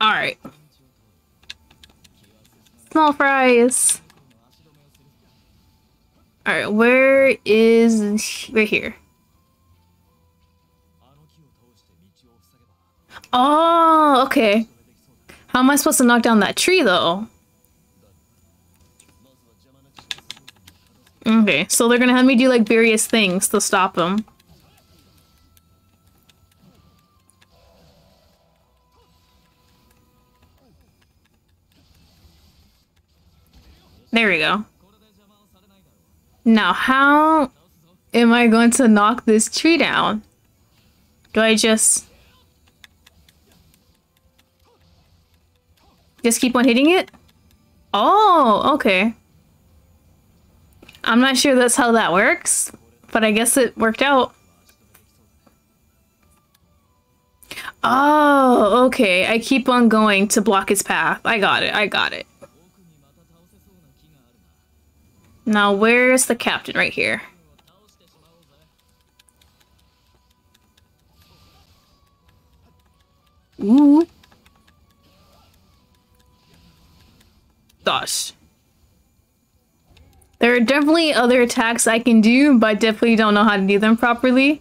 Alright. Small fries. Alright, where is... Right here. Oh, okay. How am I supposed to knock down that tree, though? Okay, so they're gonna have me do, like, various things to stop them. There we go. Now, how am I going to knock this tree down? Do I just... Just keep on hitting it? Oh, okay. I'm not sure that's how that works, but I guess it worked out. Oh, okay. I keep on going to block his path. I got it. I got it. Now, where's the captain? Right here. Ooh. Gosh. There are definitely other attacks I can do, but I definitely don't know how to do them properly.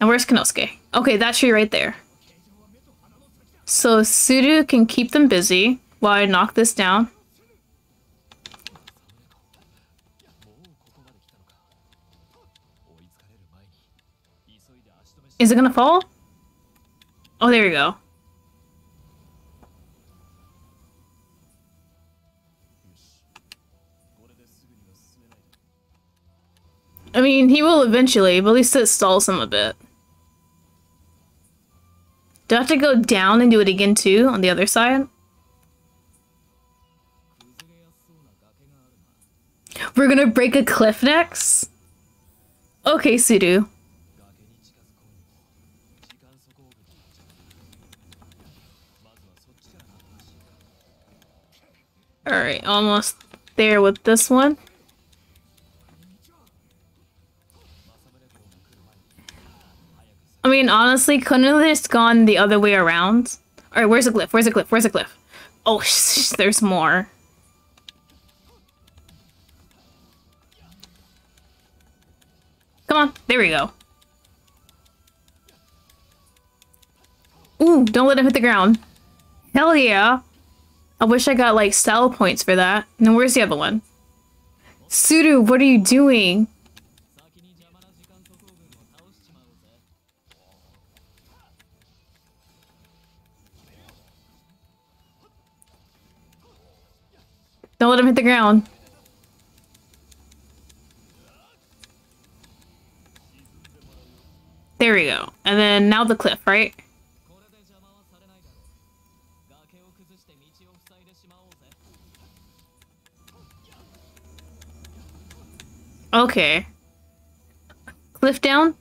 And where's Konnosuke? Okay, that tree right there. So Tsuru can keep them busy while I knock this down. Is it gonna fall? Oh, there you go. I mean, he will eventually, but at least it stalls him a bit. Do I have to go down and do it again too, on the other side? We're gonna break a cliff next? Okay, Sudu. Alright, almost there with this one. I mean, honestly, couldn't have just gone the other way around? Alright, where's the glyph? Where's the glyph? Where's the glyph? Oh, sh- there's more. Come on, there we go. Ooh, don't let him hit the ground. Hell yeah. I wish I got like sell points for that. Now where's the other one? Sudo, what are you doing? Don't let him hit the ground. There we go. And then now the cliff, right? Okay. Cliff down?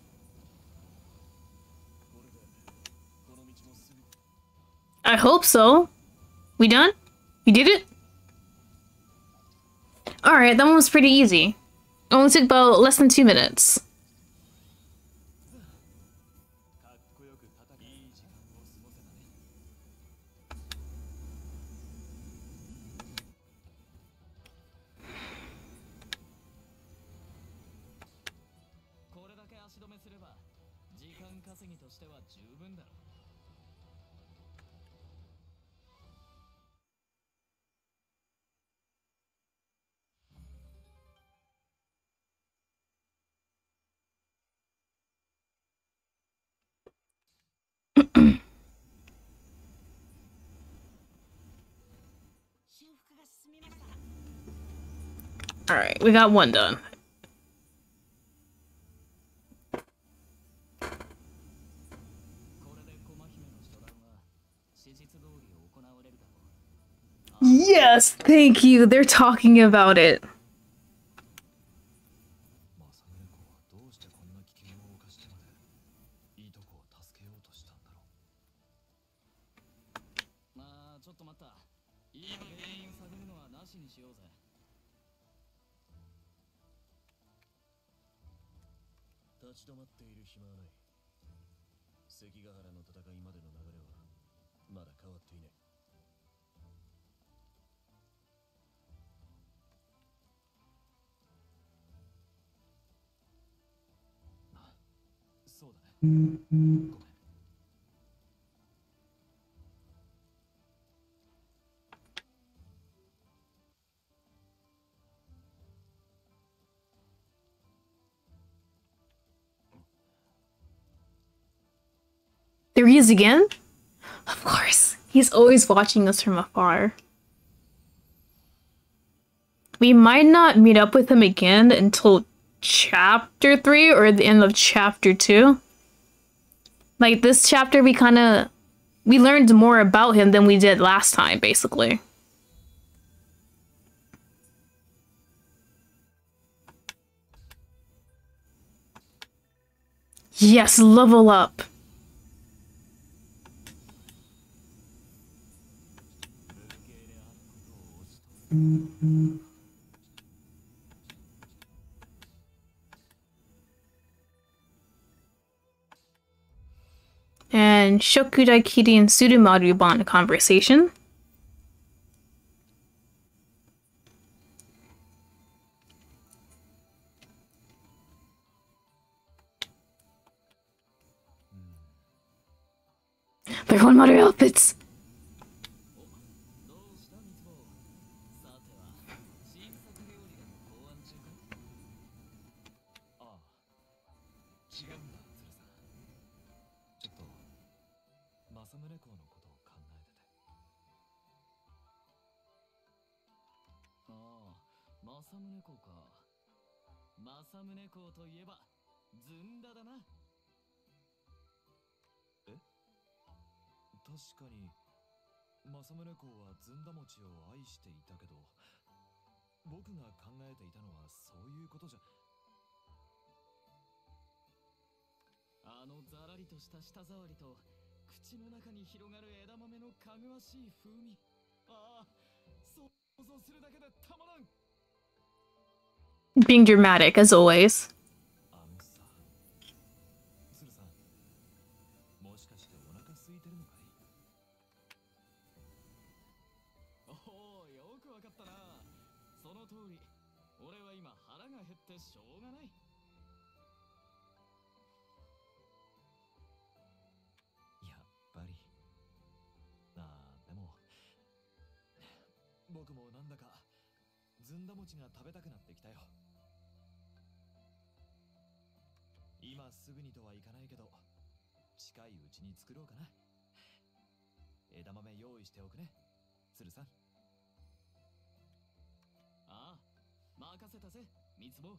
I hope so. We done? You did it? Alright, that one was pretty easy. Only took about less than two minutes. Alright, we got one done. Yes, thank you. They're talking about it. There he is again? Of course. He's always watching us from afar. We might not meet up with him again until chapter 3 or the end of chapter 2. Like this chapter we kind of we learned more about him than we did last time basically. Yes, level up. And Shokudaikiri and Tsurumaru bond a conversation. They're on Maru outfits. かに政宗公はずんだ餅を愛していたけど僕が考えていたのはそういうことじゃ。あのざらりとした舌触りと口の中に広がる枝豆のかぐわしい風味。ああ想像するだけでたまらん。Being dramatic as always. しょうがない。やっぱり。あーでも。僕もなんだかずんだ餅が食べたくなってきたよ。今すぐにとはいかないけど近いうちに作ろうかな。枝豆用意しておくね鶴さん。ああ任せたぜ三つ子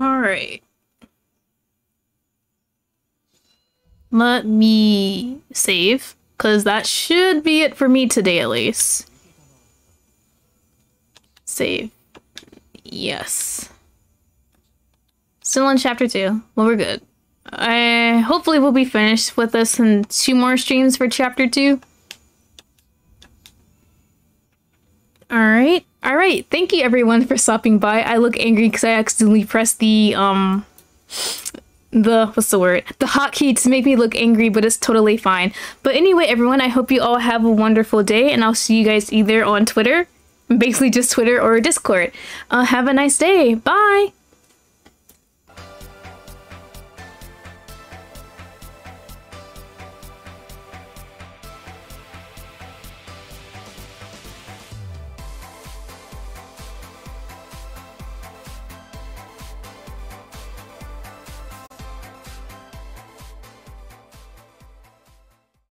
All right. Let me save, because that should be it for me today at least. Save. Yes. Still on chapter 2. Well, we're good. I hopefully we'll be finished with this in two more streams for chapter 2. Alright. Alright. Thank you everyone for stopping by. I look angry because I accidentally pressed the um the what's the word the hotkey to make me look angry but it's totally fine but anyway everyone i hope you all have a wonderful day and i'll see you guys either on twitter basically just twitter or discord uh, have a nice day bye